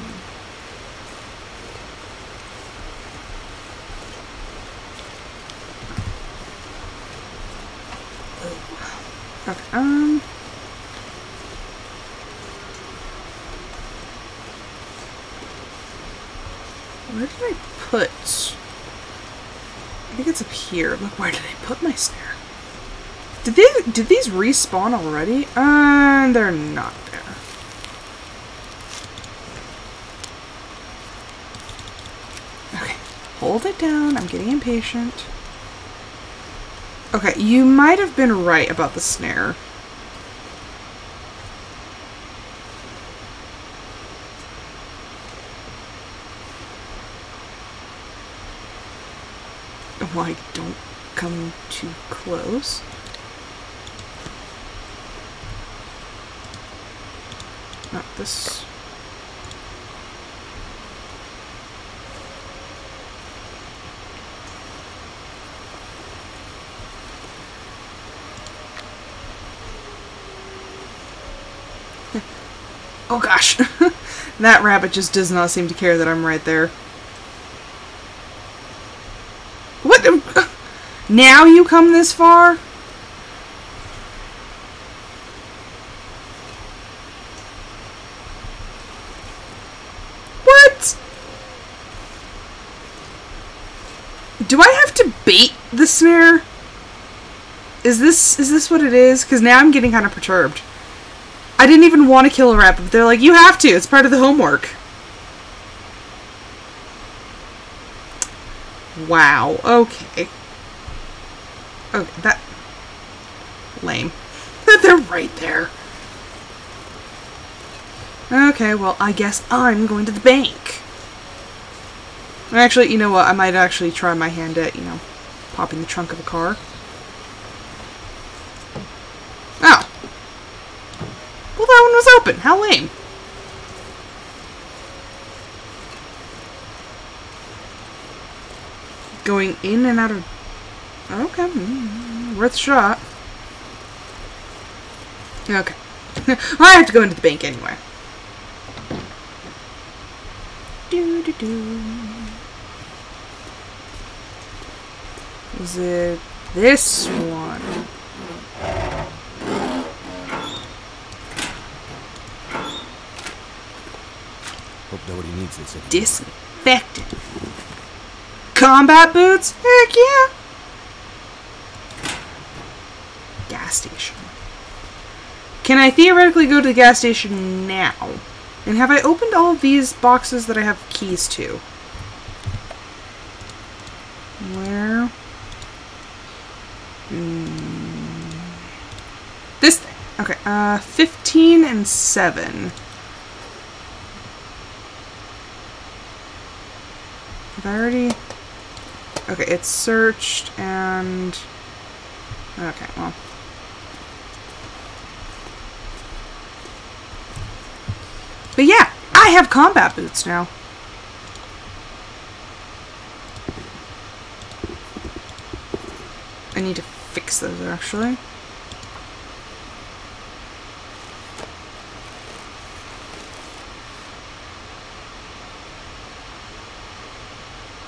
Okay, um... Where did I put... I think it's up here. Look, where did I put my snare? Did they did these respawn already? Uh, they're not there. Okay, hold it down. I'm getting impatient. Okay, you might have been right about the snare. Like, don't come too close. Not this. Oh gosh. that rabbit just does not seem to care that I'm right there. What? the- Now you come this far? What? Do I have to bait the snare? Is this is this what it is? Because now I'm getting kind of perturbed. I didn't even want to kill a rabbit, but they're like, you have to. It's part of the homework. Wow. Okay. Okay, that lame. they're right there. Okay, well, I guess I'm going to the bank. Actually, you know what? I might actually try my hand at, you know, popping the trunk of a car. Oh. Well, How lame. Going in and out of... Okay. mm, Worth a shot. Okay. I have to go into the bank anyway. Do, do, do. Is it this? Hope nobody needs this anymore. Disinfectant. Combat boots? Heck yeah! Gas station. Can I theoretically go to the gas station now? And have I opened all of these boxes that I have keys to? Where? Hmm. This thing. Okay, uh, 15 and 7. Have I already... Okay, it's searched and... Okay, well... But yeah, I have combat boots now. I need to fix those actually.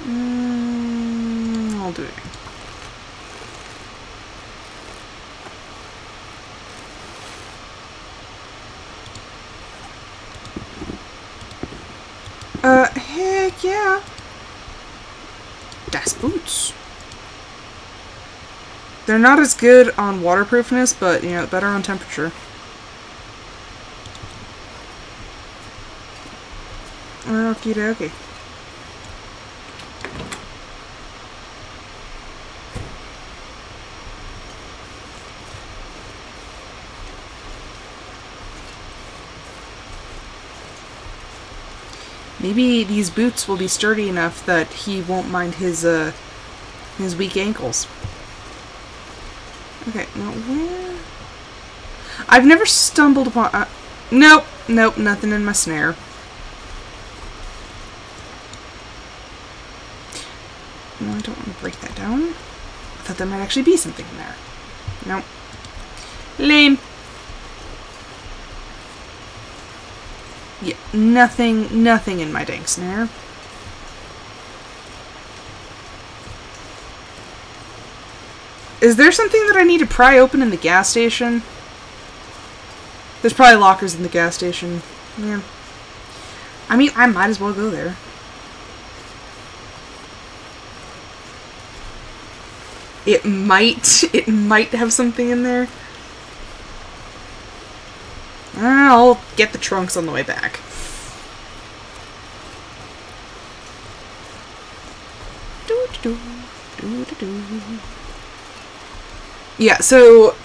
Mm, Do. Uh, heck yeah. That's Boots. They're not as good on waterproofness, but, you know, better on temperature. Okie dokie. Maybe these boots will be sturdy enough that he won't mind his, uh, his weak ankles. Okay, now where? I've never stumbled upon. Uh, nope, nope, nothing in my snare. No, I don't want to break that down. I thought there might actually be something in there. Nope. Lame. Yeah, nothing, nothing in my dang snare. Is there something that I need to pry open in the gas station? There's probably lockers in the gas station. Yeah. I mean, I might as well go there. It might, it might have something in there. Ah, I'll get the trunks on the way back. Yeah, so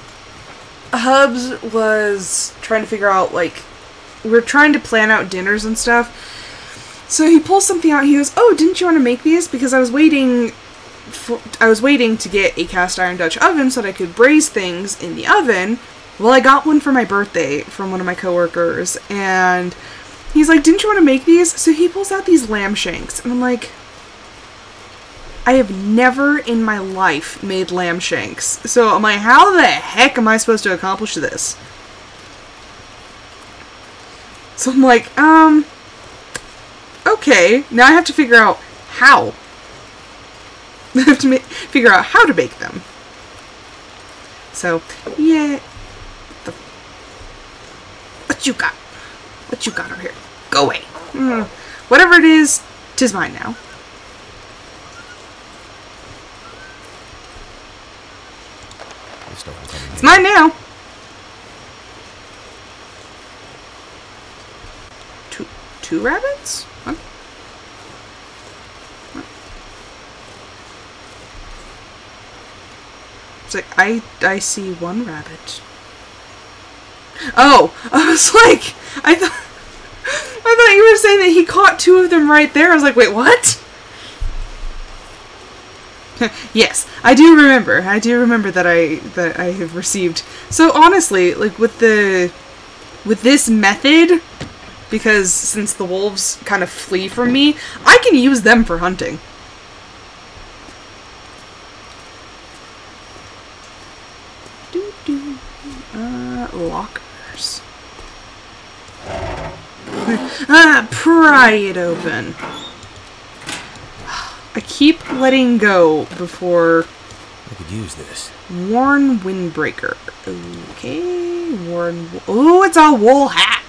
Hubs was trying to figure out like we're trying to plan out dinners and stuff. So he pulls something out. He goes, "Oh, didn't you want to make these? Because I was waiting I was waiting to get a cast iron Dutch oven so that I could braise things in the oven. Well, I got one for my birthday from one of my coworkers, and he's like, "Didn't you want to make these?" So he pulls out these lamb shanks, and I'm like, I have never in my life made lamb shanks. So I'm like, how the heck am I supposed to accomplish this? So I'm like, um, okay. Now I have to figure out how. I have to ma- figure out how to bake them. So, yeah. The, what you got? What you got over here? Go away. Mm, whatever it is, tis mine now. There's no one coming It's mine now. Two, two rabbits? What? What? It's like I I see one rabbit. Oh, I was like, I thought I thought you were saying that he caught two of them right there. I was like, wait, what? yes, I do remember. I do remember that I that I have received. So honestly, like with the with this method, because since the wolves kind of flee from me, I can use them for hunting. Doo doo. Uh, lockers. ah, pry it open. I keep letting go before I could use this. Worn windbreaker. Okay, worn. Oh, it's a wool hat.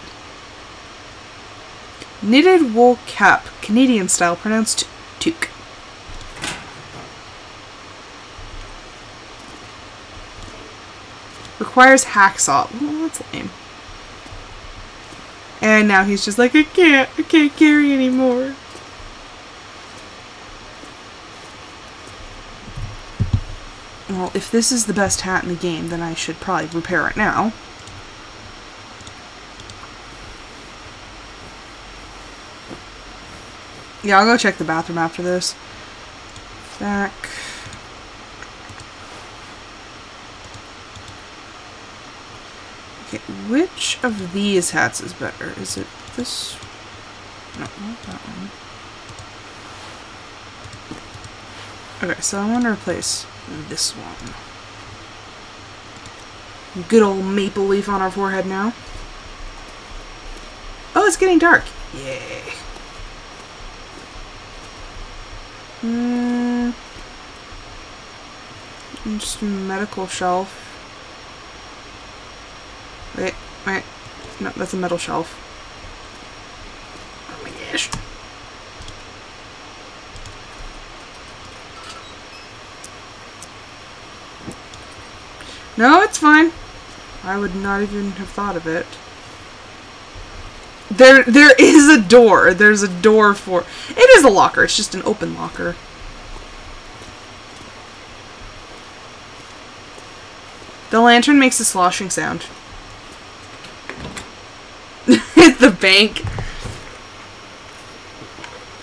Knitted wool cap, Canadian style, pronounced toque. Requires hacksaw. Well, that's lame. And now he's just like, I can't, I can't carry anymore. Well, if this is the best hat in the game, then I should probably repair it now. Yeah, I'll go check the bathroom after this. Back. Okay, which of these hats is better? Is it this? No, not that one. Okay, so I want to replace this one. Good old maple leaf on our forehead now. Oh, it's getting dark. Yay. Hmm. Just a medical shelf. Wait, wait. No, that's a metal shelf. Oh my gosh. No, it's fine. I would not even have thought of it. There, there is a door. There's a door for. It is a locker. It's just an open locker. The lantern makes a sloshing sound. Hit the bank.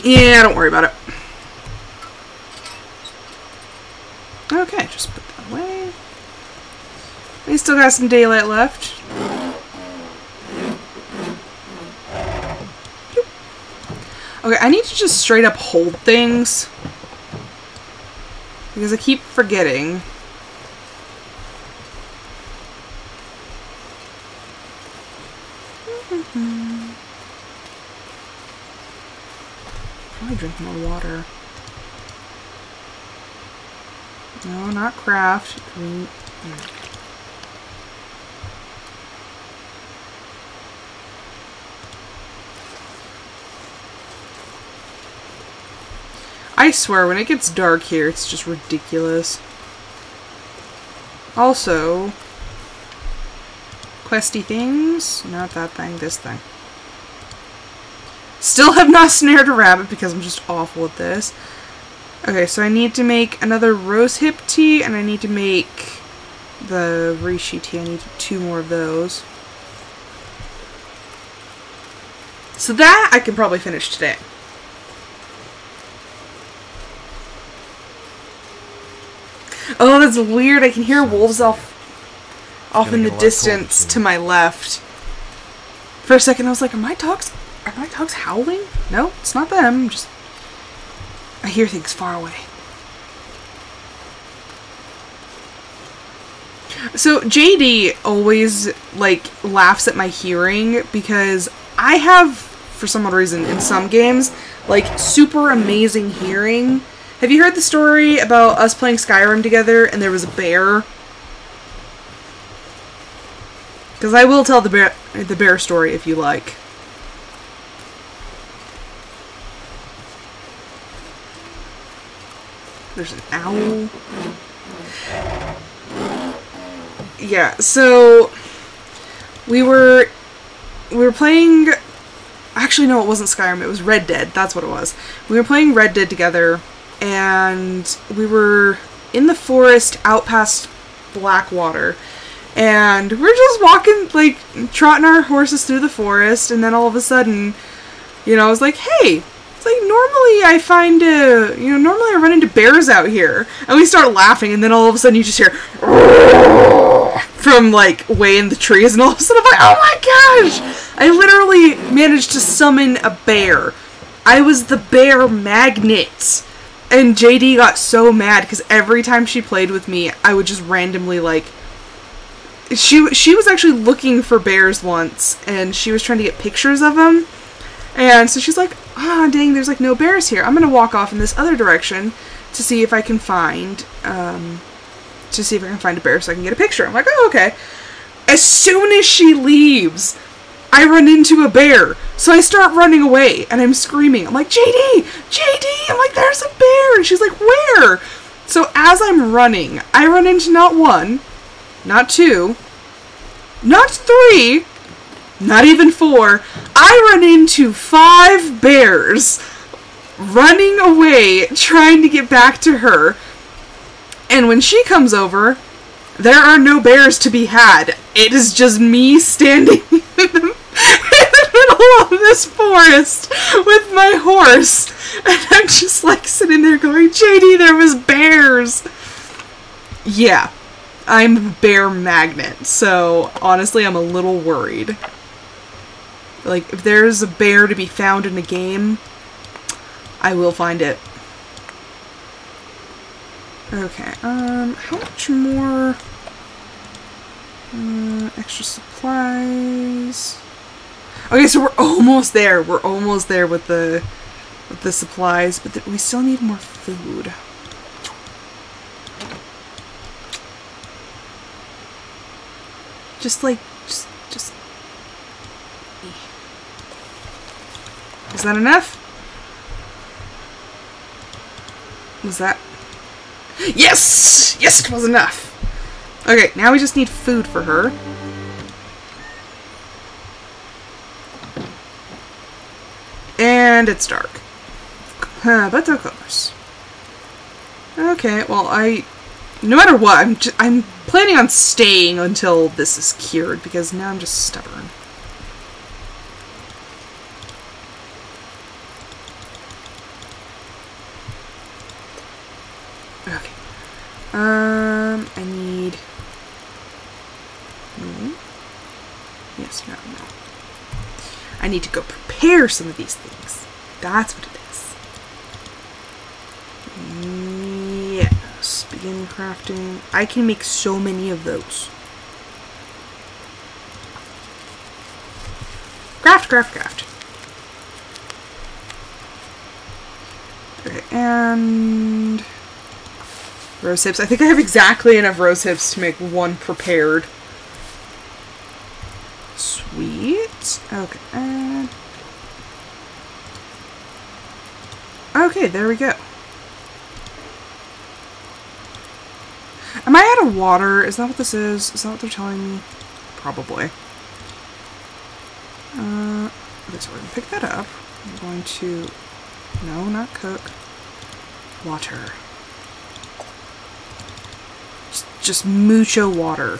Yeah, don't worry about it. Okay, just put. We still got some daylight left. Okay, I need to just straight up hold things. Because I keep forgetting. Probably drink more water. No, not craft. Green. I swear, when it gets dark here, it's just ridiculous. Also, questy things. Not that thing, this thing. Still have not snared a rabbit because I'm just awful at this. Okay, so I need to make another rose hip tea, and I need to make the reishi tea. I need two more of those. So that I can probably finish today. Oh, that's weird. I can hear wolves off off in the a lot colder distance to my left. For a second, I was like, "Are my dogs? Are my dogs howling?" No, it's not them. Just I hear things far away. So JD always like laughs at my hearing because I have, for some odd reason, in some games, like super amazing hearing. Have you heard the story about us playing Skyrim together and there was a bear? Because I will tell the bear the bear story if you like. There's an owl. Yeah, so we were we were playing actually no it wasn't Skyrim, it was Red Dead. That's what it was. We were playing Red Dead together and we were in the forest out past Blackwater and we're just walking like trotting our horses through the forest and then all of a sudden you know, I was like, "Hey, it's like normally I find uh, you know, normally I run into bears out here." And we start laughing and then all of a sudden you just hear from like way in the trees and all of a sudden I'm like, "Oh my gosh!" I literally managed to summon a bear. I was the bear magnet. And JD got so mad because every time she played with me, I would just randomly like she she was actually looking for bears once and she was trying to get pictures of them. And so she's like, "Ah, oh, dang, there's like no bears here. I'm to walk off in this other direction to see if I can find um to see if I can find a bear so I can get a picture." I'm like, "Oh, okay." As soon as she leaves, I run into a bear. So I start running away and I'm screaming. I'm like, JD, JD, I'm like, there's a bear. And she's like, where? So as I'm running, I run into not one, not two, not three, not even four. I run into five bears running away, trying to get back to her. And when she comes over, there are no bears to be had. It is just me standing in the, in the middle of this forest with my horse. And I'm just like sitting there going, JD, there was bears. Yeah, I'm bear magnet. So honestly, I'm a little worried. Like, if there's a bear to be found in a game, I will find it. Okay, um, how much more uh, extra supplies? Okay, so we're almost there. We're almost there with the with the supplies, but th we still need more food. Just like, just, just. Is that enough? Was that? Yes! Yes, it was enough! Okay, now we just need food for her. And it's dark. But of course. Okay, well, I... No matter what, I'm, I'm planning on staying until this is cured, because now I'm just stubborn. Okay. Um, I need... No. Yes, no, no. I need to go prepare some of these things. That's what it is. Yes, begin crafting. I can make so many of those. Craft, craft, craft. Okay, and rose hips. I think I have exactly enough rose hips to make one prepared. Sweet. Okay. And okay, there we go. Am I out of water? Is that what this is? Is that what they're telling me? Probably. Uh, okay, so we're going to pick that up. I'm going to... No, not cook. Water. Just, just mucho water.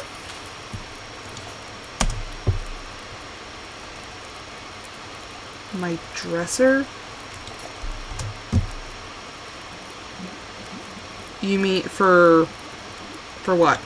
my dresser? You mean for... for what?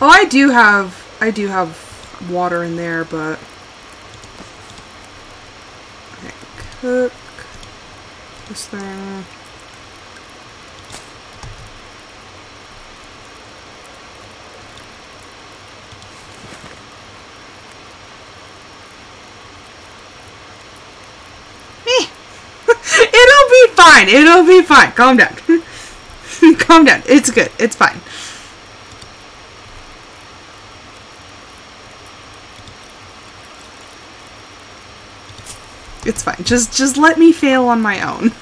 Oh, I do have, I do have water in there, but this thing. Eh. It'll be fine. It'll be fine. Calm down. Calm down. It's good. It's fine. It's fine. Just just let me fail on my own.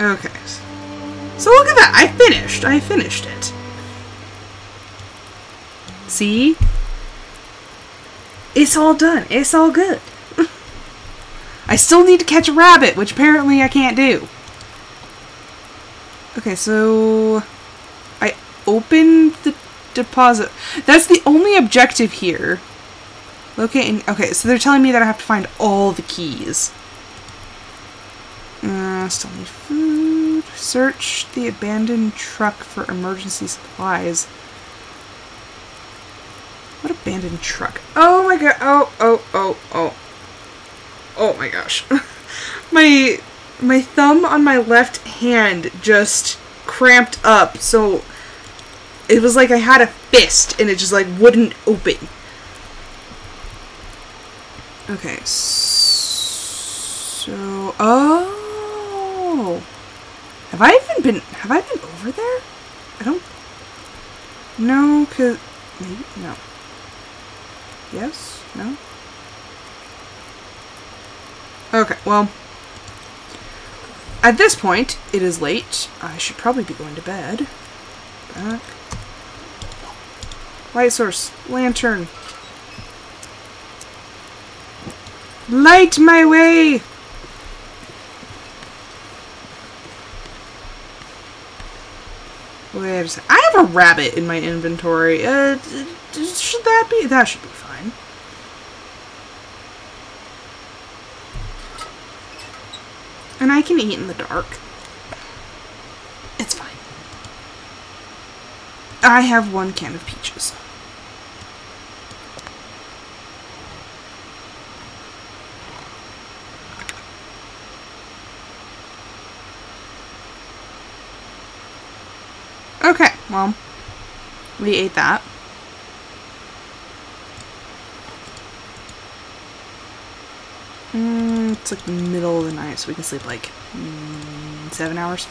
Okay. So look at that. I finished. I finished it. See? It's all done. It's all good. I still need to catch a rabbit, which apparently I can't do. Okay, so I opened the deposit. That's the only objective here. Locating. Okay, so they're telling me that I have to find all the keys. Uh, still need food. Search the abandoned truck for emergency supplies. What abandoned truck? Oh my god. Oh, oh, oh, oh. Oh my gosh. my my thumb on my left hand just cramped up, so it was like I had a fist and it just like wouldn't open. Okay, so oh, have I even been? Have I been over there? I don't. No, cause maybe no. Yes, no. Okay, well, at this point, it is late. I should probably be going to bed. Back. Light source, lantern. Light my way! I have a rabbit in my inventory. Uh, should that be? That should be fine. And I can eat in the dark. It's fine. I have one can of peaches. Okay, well, we ate that. Mm, it's like middle of the night, so we can sleep like mm, seven hours.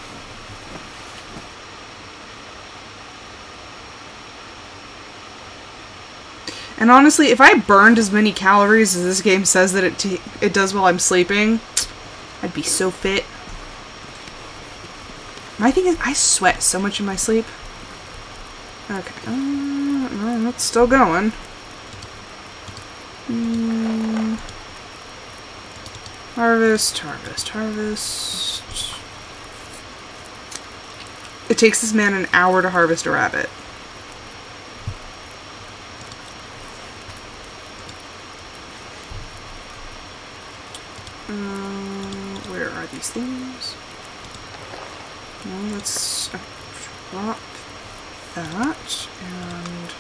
And honestly, if I burned as many calories as this game says that it it does while I'm sleeping, I'd be so fit. My thing is, I sweat so much in my sleep. Okay, uh, it's still going. Mm. Harvest, harvest, harvest. It takes this man an hour to harvest a rabbit. Uh, where are these things? No, let's uh, drop that and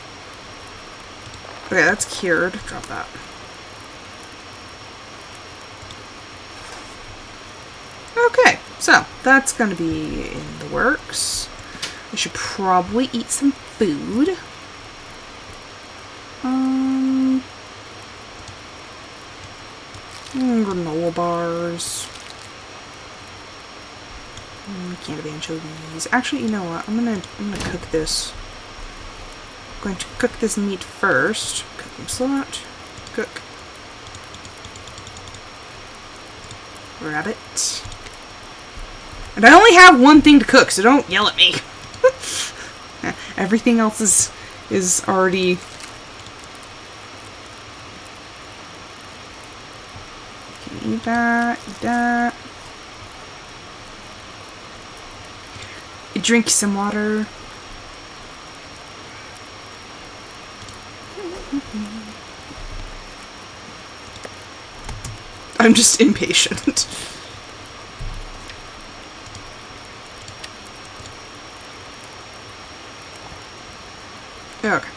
okay, that's cured. Drop that. Okay, so that's gonna be in the works. I should probably eat some food. Um, granola bars. Mm, can of anchovies. Actually, you know what? I'm gonna I'm gonna cook this. I'm going to cook this meat first. Cooking slot. Cook. Rabbit. And I only have one thing to cook, so don't yell at me. Everything else is is already that, eat that. drink some water. I'm just impatient. okay.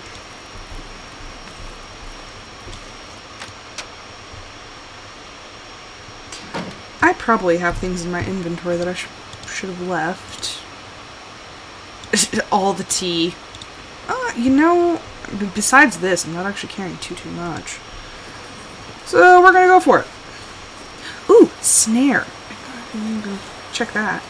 I probably have things in my inventory that I sh should have left. All the tea. Uh, you know, besides this, I'm not actually carrying too, too much. So we're gonna go for it. Ooh, snare. Check that.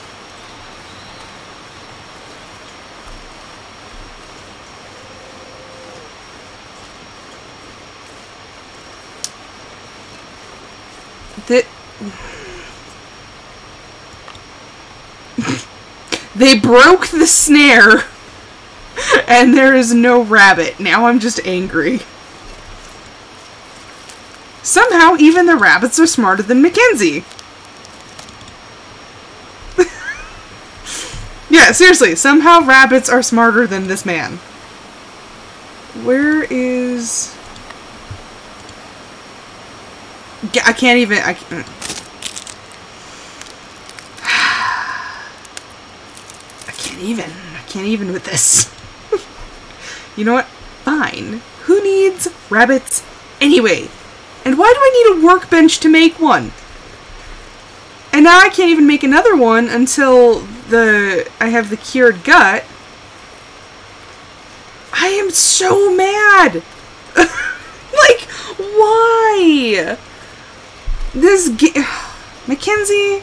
The they broke the snare and there is no rabbit. Now I'm just angry. Somehow, even the rabbits are smarter than Mackenzie. yeah, seriously, somehow rabbits are smarter than this man. Where is... I can't even... I can't... Mm. I can't even. I can't even with this. you know what? Fine. Who needs rabbits anyway? And why do I need a workbench to make one? And now I can't even make another one until the I have the cured gut. I am so mad. like why? This ga- Mackenzie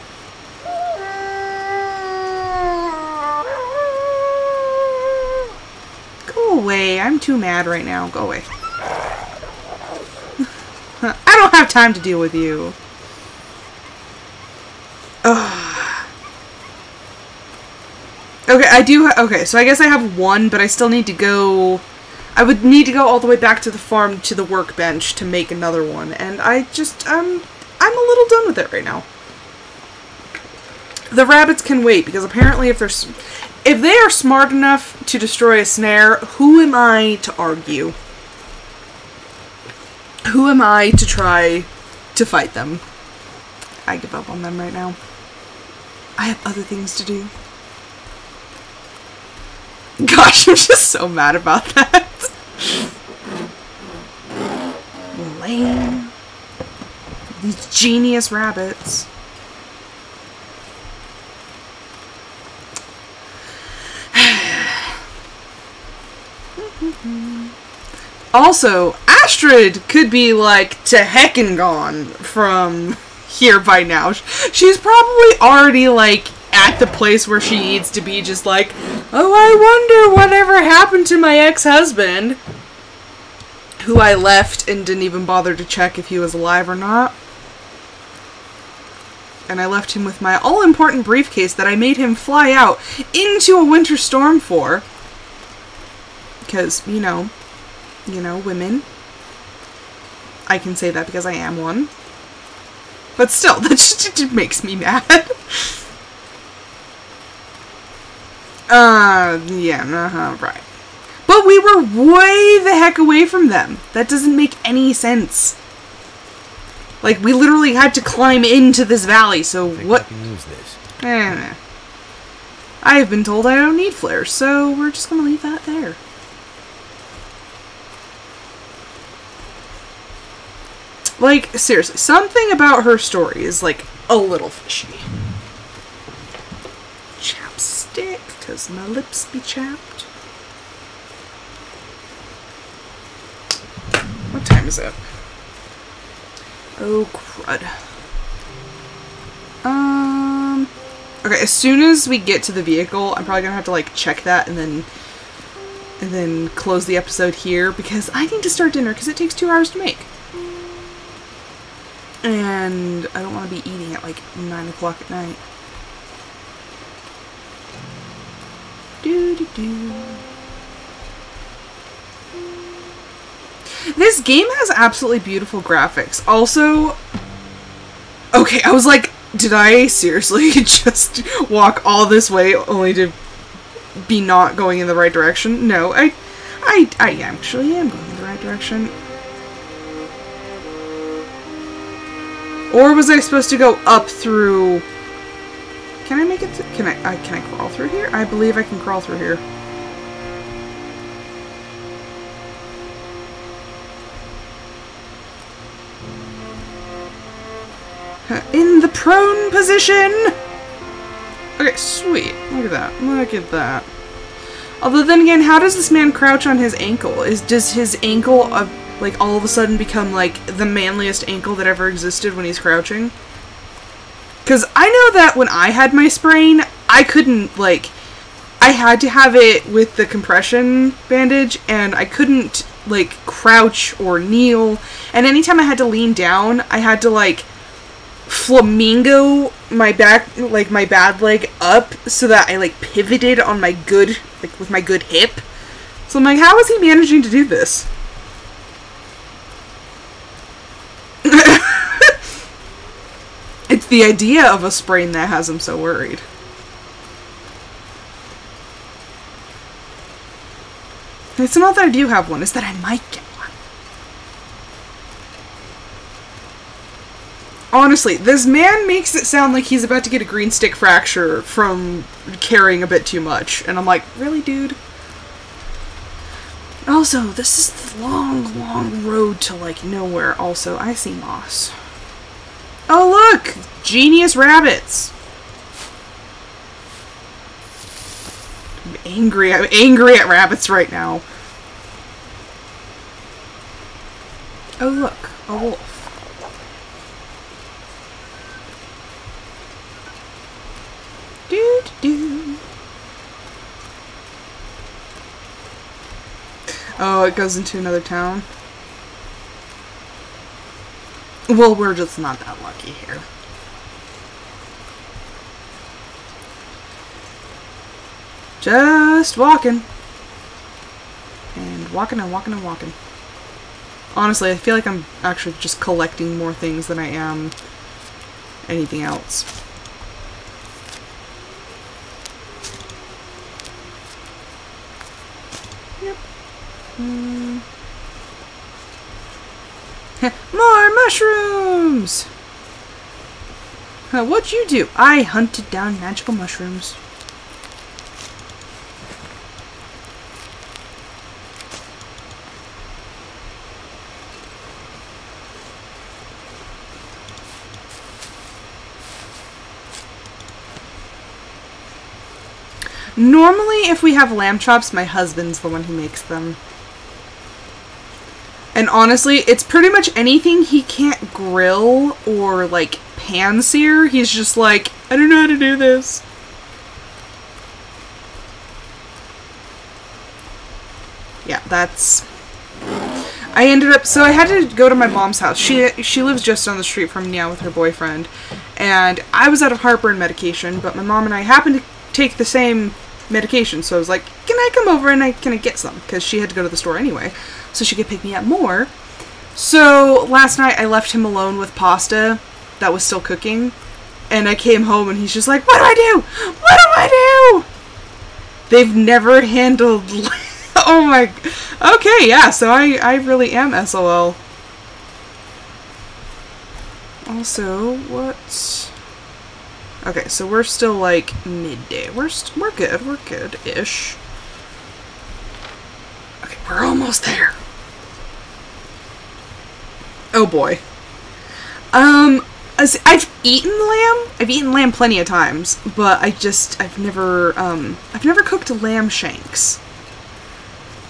away. I'm too mad right now. Go away. I don't have time to deal with you. Ugh. Okay, I do. okay, so I guess I have one, but I still need to go. I would need to go all the way back to the farm to the workbench to make another one, and I just um I'm a little done with it right now. The rabbits can wait because apparently if they're if they are smart enough to destroy a snare, who am I to argue? Who am I to try to fight them? I give up on them right now. I have other things to do. Gosh, I'm just so mad about that. Lame. These genius rabbits. Also, Astrid could be like to heck and gone from here by now. She's probably already like at the place where she needs to be, just like, oh, I wonder whatever happened to my ex husband. Who I left and didn't even bother to check if he was alive or not. And I left him with my all important briefcase that I made him fly out into a winter storm for. Because, you know, you know, women. I can say that because I am one. But still, that just makes me mad. uh, yeah, uh-huh, right. But we were way the heck away from them. That doesn't make any sense. Like, we literally had to climb into this valley, so what... I can use this. Eh, I have been told I don't need flares, so we're just gonna leave that there. Like, seriously, something about her story is, like, a little fishy. Chapstick, because my lips be chapped. What time is it? Oh, crud. Um... Okay, as soon as we get to the vehicle, I'm probably gonna have to, like, check that and then... And then close the episode here, because I need to start dinner, because it takes two hours to make. And I don't want to be eating at like 9 o'clock at night. Do This game has absolutely beautiful graphics. Also, okay, I was like, did I seriously just walk all this way only to be not going in the right direction? No, I, I, I actually am going in the right direction. Or was I supposed to go up through... Can I make it... Can I, I... Can I crawl through here? I believe I can crawl through here. In the prone position! Okay, sweet. Look at that. Look at that. Although then again, how does this man crouch on his ankle? Is does his ankle uh, like all of a sudden become like the manliest ankle that ever existed when he's crouching? Cuz I know that when I had my sprain, I couldn't like I had to have it with the compression bandage and I couldn't like crouch or kneel. And anytime I had to lean down, I had to like flamingo my back like my bad leg up so that I like pivoted on my good like with my good hip. So I'm like, how is he managing to do this? it's the idea of a sprain that has him so worried. It's not that I do have one, it's that I might get one. Honestly, this man makes it sound like he's about to get a green stick fracture from carrying a bit too much. And I'm like, really, dude? Also, this is the long, long road to, like, nowhere. Also, I see moss. Oh, look! Genius rabbits! I'm angry. I'm angry at rabbits right now. Oh, look. A wolf. Do do. Oh, it goes into another town. Well, we're just not that lucky here. Just walking. And walking and walking and walking. Honestly, I feel like I'm actually just collecting more things than I am anything else. Mm. More mushrooms! Huh, what'd you do? I hunted down magical mushrooms. Normally, if we have lamb chops, my husband's the one who makes them. And honestly, it's pretty much anything he can't grill or, like, pan sear. He's just like, I don't know how to do this. Yeah, that's... I ended up... So I had to go to my mom's house. She she lives just on the street from me now with her boyfriend. And I was out of heartburn medication, but my mom and I happened to take the same medication. So I was like, can I come over and I can I get some? Because she had to go to the store anyway. So she could pick me up more. So last night I left him alone with pasta that was still cooking. And I came home and he's just like, what do I do? What do I do? They've never handled... oh my... Okay, yeah, so I, I really am SOL. Also, what... Okay, so we're still like midday. We're we we're good. We're good-ish. Okay, we're almost there. Oh boy. Um, I've eaten lamb. I've eaten lamb plenty of times, but I just I've never um I've never cooked lamb shanks.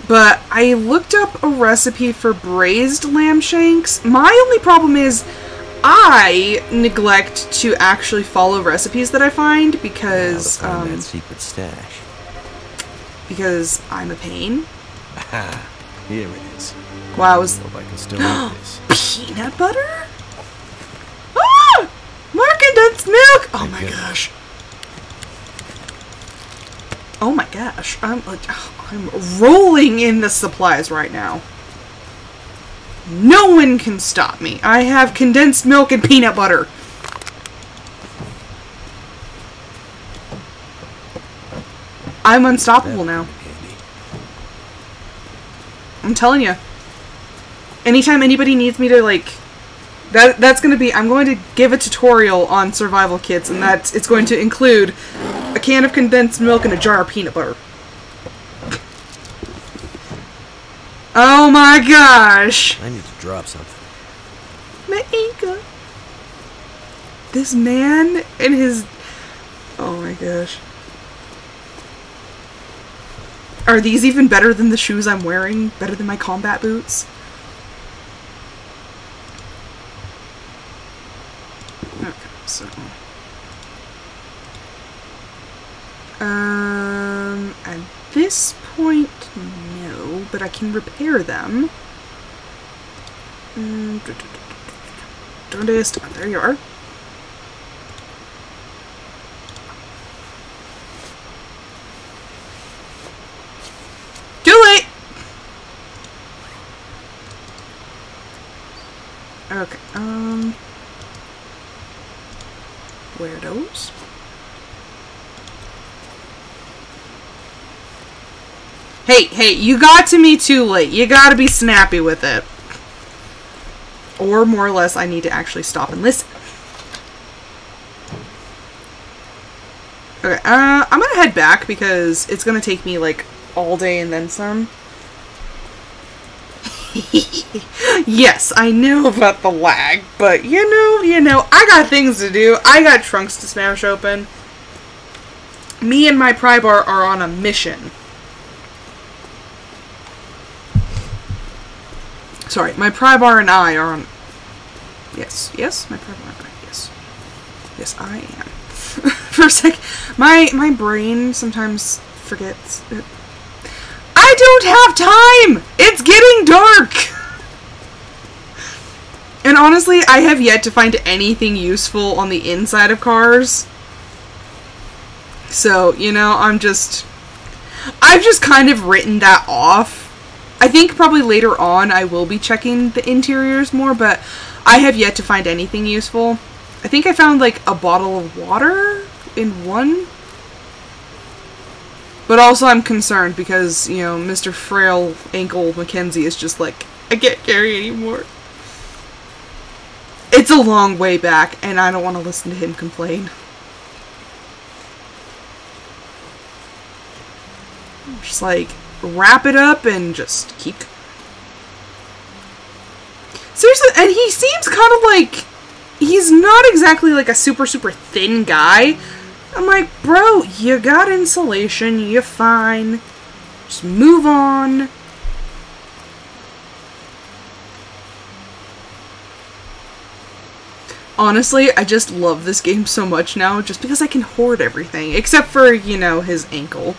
But I looked up a recipe for braised lamb shanks. My only problem is I neglect to actually follow recipes that I find because um, secret stash. Because I'm a pain. Aha, here it is. Wow, was hope I can still eat this. peanut butter. Ah, more condensed milk. Oh my gosh. Oh my gosh, I'm like I'm rolling in the supplies right now. No one can stop me. I have condensed milk and peanut butter. I'm unstoppable now. I'm telling you. Anytime anybody needs me to like that that's going to be I'm going to give a tutorial on survival kits and that's it's going to include a can of condensed milk and a jar of peanut butter. Oh my gosh. I need to drop something. My ankle. this man and his. Oh my gosh. Are these even better than the shoes I'm wearing? Better than my combat boots? Okay, so. Um, at this point, no, but I can repair them. Mm, Donde está? There you are. Too late! Okay, um... Weirdos. Hey, hey, you got to me too late. You gotta be snappy with it. Or more or less, I need to actually stop and listen. Okay, uh, I'm gonna head back because it's gonna take me, like, all day and then some. yes, I know about the lag, but you know, you know, I got things to do. I got trunks to smash open. Me and my pry bar are on a mission. Sorry, my pry bar and I are on. Yes, yes, my pry bar and I. Yes, yes, I am. For a sec, my my brain sometimes forgets. It. I don't have time. It's getting dark. And honestly, I have yet to find anything useful on the inside of cars. So, you know, I'm just. I've just kind of written that off I think probably later on I will be checking the interiors more, but I have yet to find anything useful. I think I found like a bottle of water in one. But also I'm concerned because, you know, Mr. Frail Ankle Mackenzie is just like, I can't carry anymore. It's a long way back, and I don't want to listen to him complain. Just like, wrap it up and just keep. Seriously, and he seems kind of like he's not exactly like a super super thin guy. I'm like, bro, you got insulation, you're fine. Just move on. Honestly, I just love this game so much now just because I can hoard everything, except for, you know, his ankle.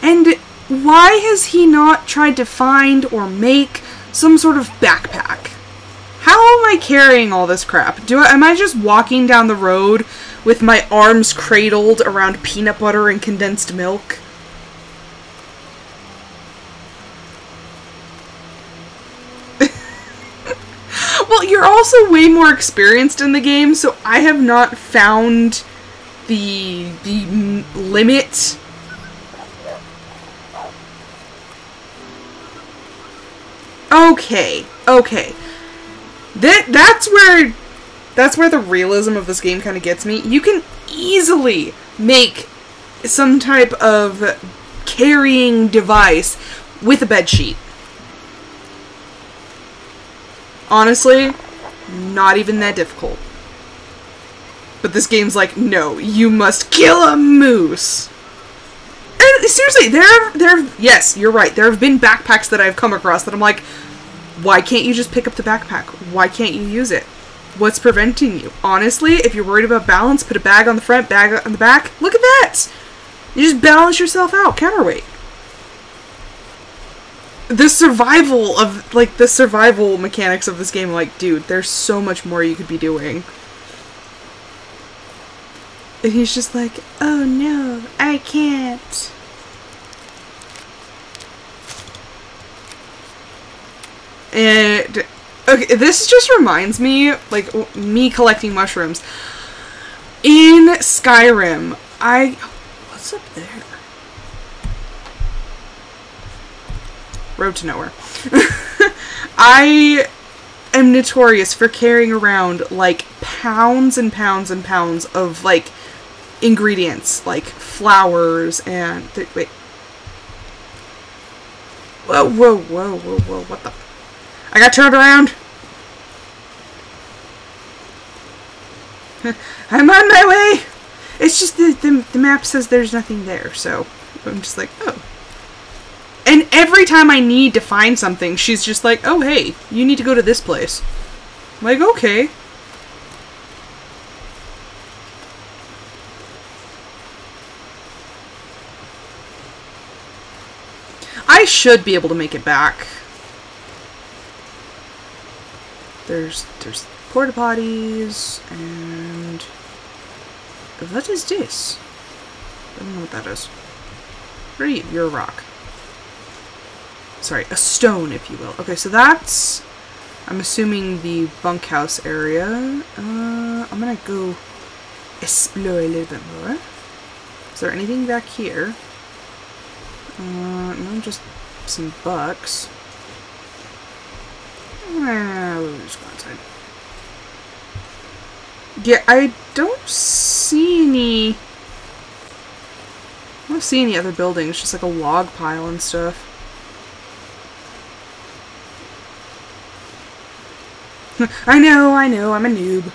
And why has he not tried to find or make some sort of backpack? I carrying all this crap? Do I, am I just walking down the road with my arms cradled around peanut butter and condensed milk? well, you're also way more experienced in the game, so I have not found the the limit Okay, okay. That that's where that's where the realism of this game kind of gets me. You can easily make some type of carrying device with a bed sheet. Honestly, not even that difficult. But this game's like, no, you must kill a moose. And seriously, there, there, yes, you're right. There have been backpacks that I've come across that I'm like, why can't you just pick up the backpack? Why can't you use it? What's preventing you? Honestly, if you're worried about balance, put a bag on the front, bag on the back. Look at that! You just balance yourself out, counterweight. The survival of, like, the survival mechanics of this game, like, dude, there's so much more you could be doing. And he's just like, oh no, I can't. And okay, this just reminds me, like me collecting mushrooms. In Skyrim, I what's up there? Road to nowhere. I am notorious for carrying around like pounds and pounds and pounds of like ingredients, like flowers and wait. Whoa, whoa, whoa, whoa, whoa! What the? I got turned around. I'm on my way. It's just the, the the map says there's nothing there, so I'm just like, oh. And every time I need to find something, she's just like, oh hey, you need to go to this place. I'm like, okay. I should be able to make it back. There's there's porta potties and what is this? I don't know what that is. What are you? You're a rock. Sorry, a stone, if you will. Okay, so that's I'm assuming the bunkhouse area. Uh, I'm gonna go explore a little bit more. Is there anything back here? Uh, no, just some bucks. Just go. Yeah, I don't see any... I don't see any other buildings, just like a log pile and stuff. I know, I know, I'm a noob.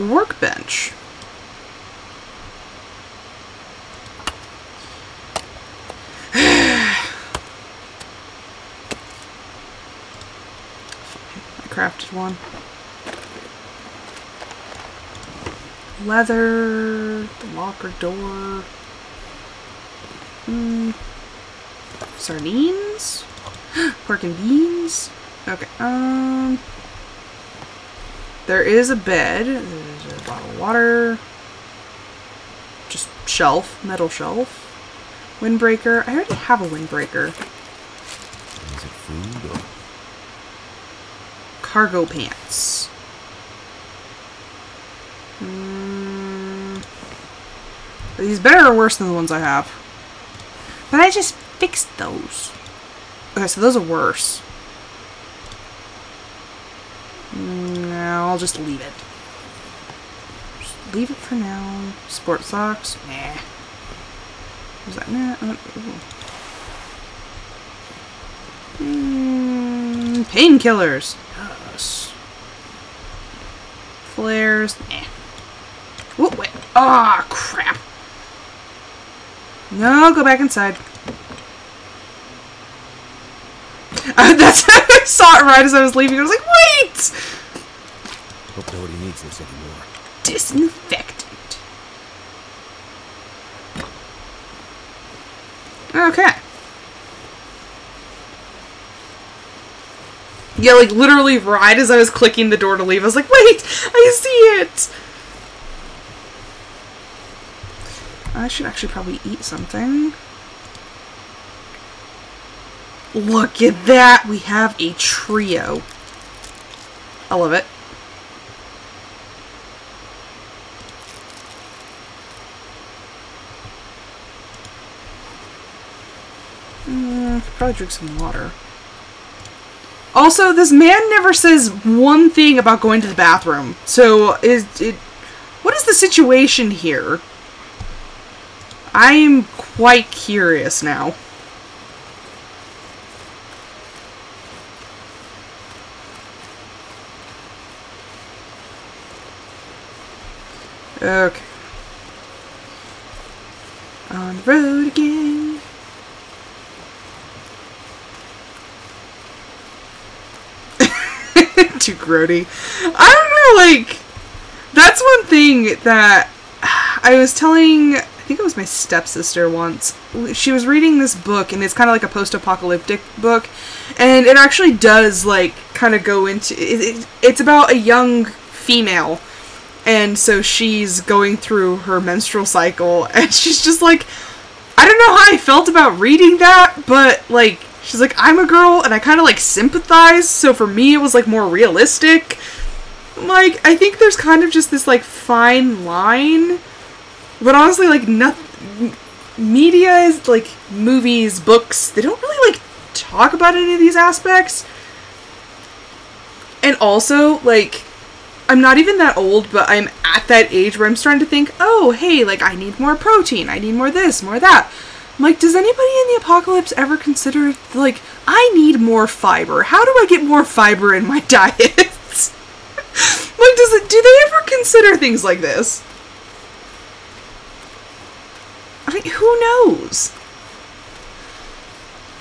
Workbench. I crafted one. Leather, the locker door. Mm. Sardines? Pork and beans? Okay, um... There is a bed. Water. Just shelf, metal shelf. Windbreaker. I already have a windbreaker. Is it food or Cargo pants. Mm. Are these better or worse than the ones I have? But I just fixed those. Okay, so those are worse. No, I'll just leave it. Leave it for now. Sport socks? Nah. Was that nah? Mm, painkillers. Yes. Flares. Nah. Wait. Ah, crap. No, go back inside. Uh, that's I saw it right as I was leaving. I was like, wait! hope nobody needs this anymore. Disinfectant. Okay. Yeah, like literally right as I was clicking the door to leave, I was like, wait, I see it! I should actually probably eat something. Look at that! We have a trio. I love it. Mm, could probably drink some water. Also, this man never says one thing about going to the bathroom. So, is it... What is the situation here? I am quite curious now. Okay. On the road again. Too grody. I don't know, like, that's one thing that I was telling, I think it was my stepsister once. She was reading this book, and it's kind of like a post apocalyptic book, and it actually does, like, kind of go into. It, it, it's about a young female and so she's going through her menstrual cycle and she's just like I don't know how I felt about reading that, but like she's like I'm a girl and I kind of like sympathize, so for me it was like more realistic. Like I think there's kind of just this like fine line. But honestly like nothing media is like movies, books, they don't really like talk about any of these aspects. And also like I'm not even that old, but I'm at that age where I'm starting to think, oh, hey, like I need more protein, I need more this, more that. Like, does anybody in the apocalypse ever consider like I need more fiber? How do I get more fiber in my diet? like, does it? Do they ever consider things like this? I mean, who knows?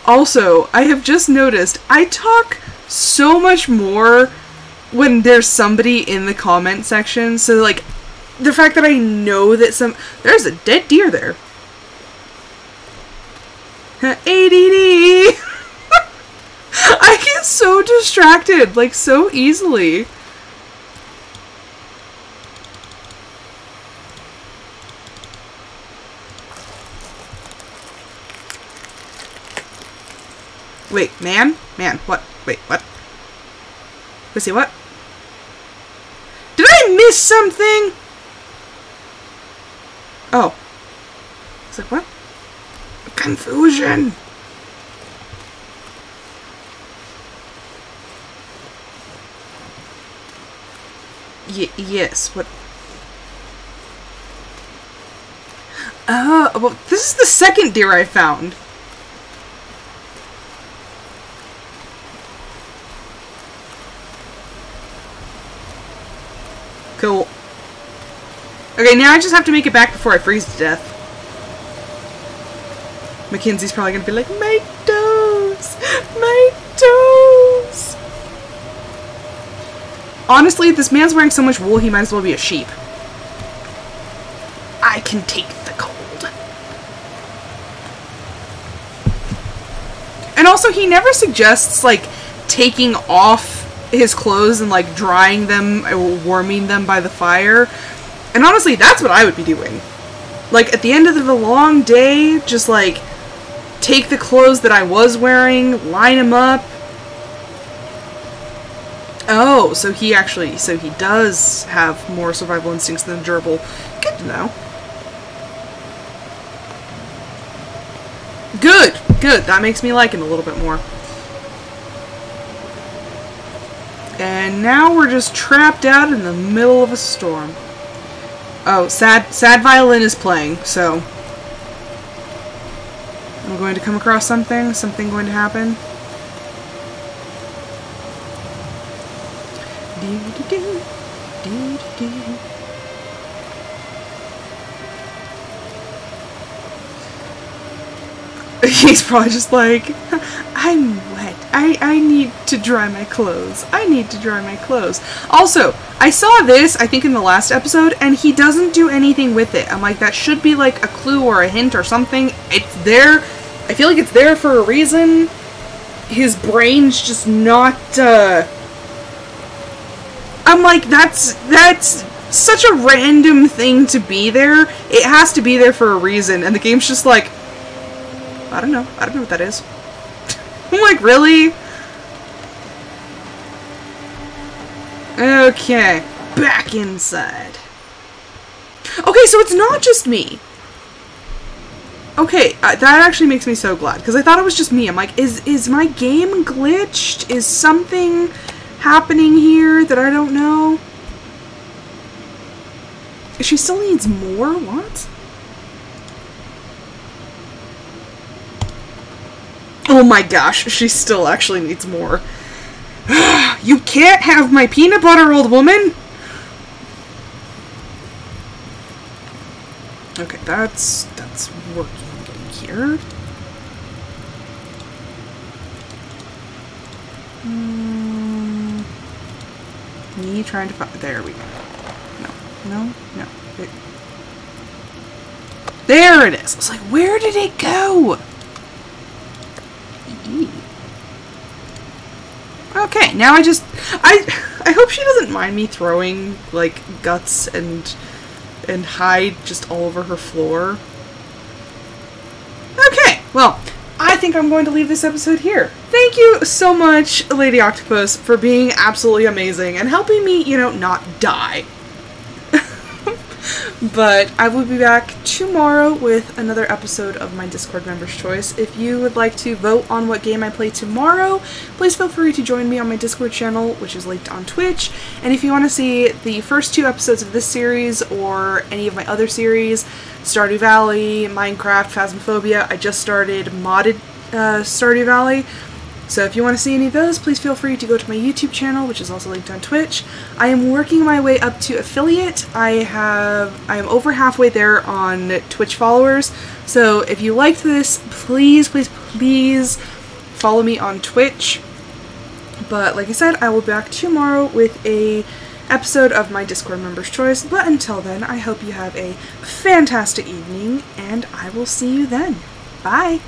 Also, I have just noticed I talk so much more when there's somebody in the comment section. So, like, the fact that I know that some. There's a dead deer there. ADD! I get so distracted, like, so easily. Wait, man? Man, what? Wait, what? See, what? Did I miss something? Oh. It's like, what? Confusion! Y yes, what? Oh, well, this is the second deer I found. Cool. Okay, now I just have to make it back before I freeze to death. Mackenzie's probably gonna be like, my toes! My toes! Honestly, this man's wearing so much wool, he might as well be a sheep. I can take the cold. And also, he never suggests, like, taking off his clothes and like drying them or warming them by the fire. And honestly, that's what I would be doing. Like at the end of the long day, just like take the clothes that I was wearing, line them up. Oh, so he actually, so he does have more survival instincts than Gerbil. Good to know. Good, good. That makes me like him a little bit more. And now we're just trapped out in the middle of a storm. Oh, sad, sad violin is playing, so... I'm going to come across something, something going to happen. He's probably just like, I'm wet. I, I need to dry my clothes. I need to dry my clothes. Also, I saw this, I think, in the last episode, and he doesn't do anything with it. I'm like, that should be like a clue or a hint or something. It's there. I feel like it's there for a reason. His brain's just not, uh... I'm like, that's, that's such a random thing to be there. It has to be there for a reason, and the game's just like, I don't know. I don't know what that is. I'm like, really? Okay, back inside. Okay, so it's not just me. Okay, that actually makes me so glad, because I thought it was just me. I'm like, is, is my game glitched? Is something happening here that I don't know? She still needs more? What? Oh my gosh, she still actually needs more. you can't have my peanut butter, old woman! Okay, that's here. Mm, me trying to find. There we go. No, no, no. There it is. I was like, where did it go? Okay, now I just I I hope she doesn't mind me throwing like guts and and hide just all over her floor. Well, I think I'm going to leave this episode here. Thank you so much, Lady Octopus, for being absolutely amazing and helping me, you know, not die. But I will be back tomorrow with another episode of my Discord Members Choice. If you would like to vote on what game I play tomorrow, please feel free to join me on my Discord channel, which is linked on Twitch. And if you want to see the first two episodes of this series or any of my other series, Stardew Valley, Minecraft, Phasmophobia, I just started modded uh, Stardew Valley. So if you want to see any of those, please feel free to go to my YouTube channel, which is also linked on Twitch. I am working my way up to affiliate. I have I am over halfway there on Twitch followers. So if you liked this, please, please, please follow me on Twitch. But like I said, I will be back tomorrow with a episode of my Discord members choice. But until then, I hope you have a fantastic evening and I will see you then. Bye.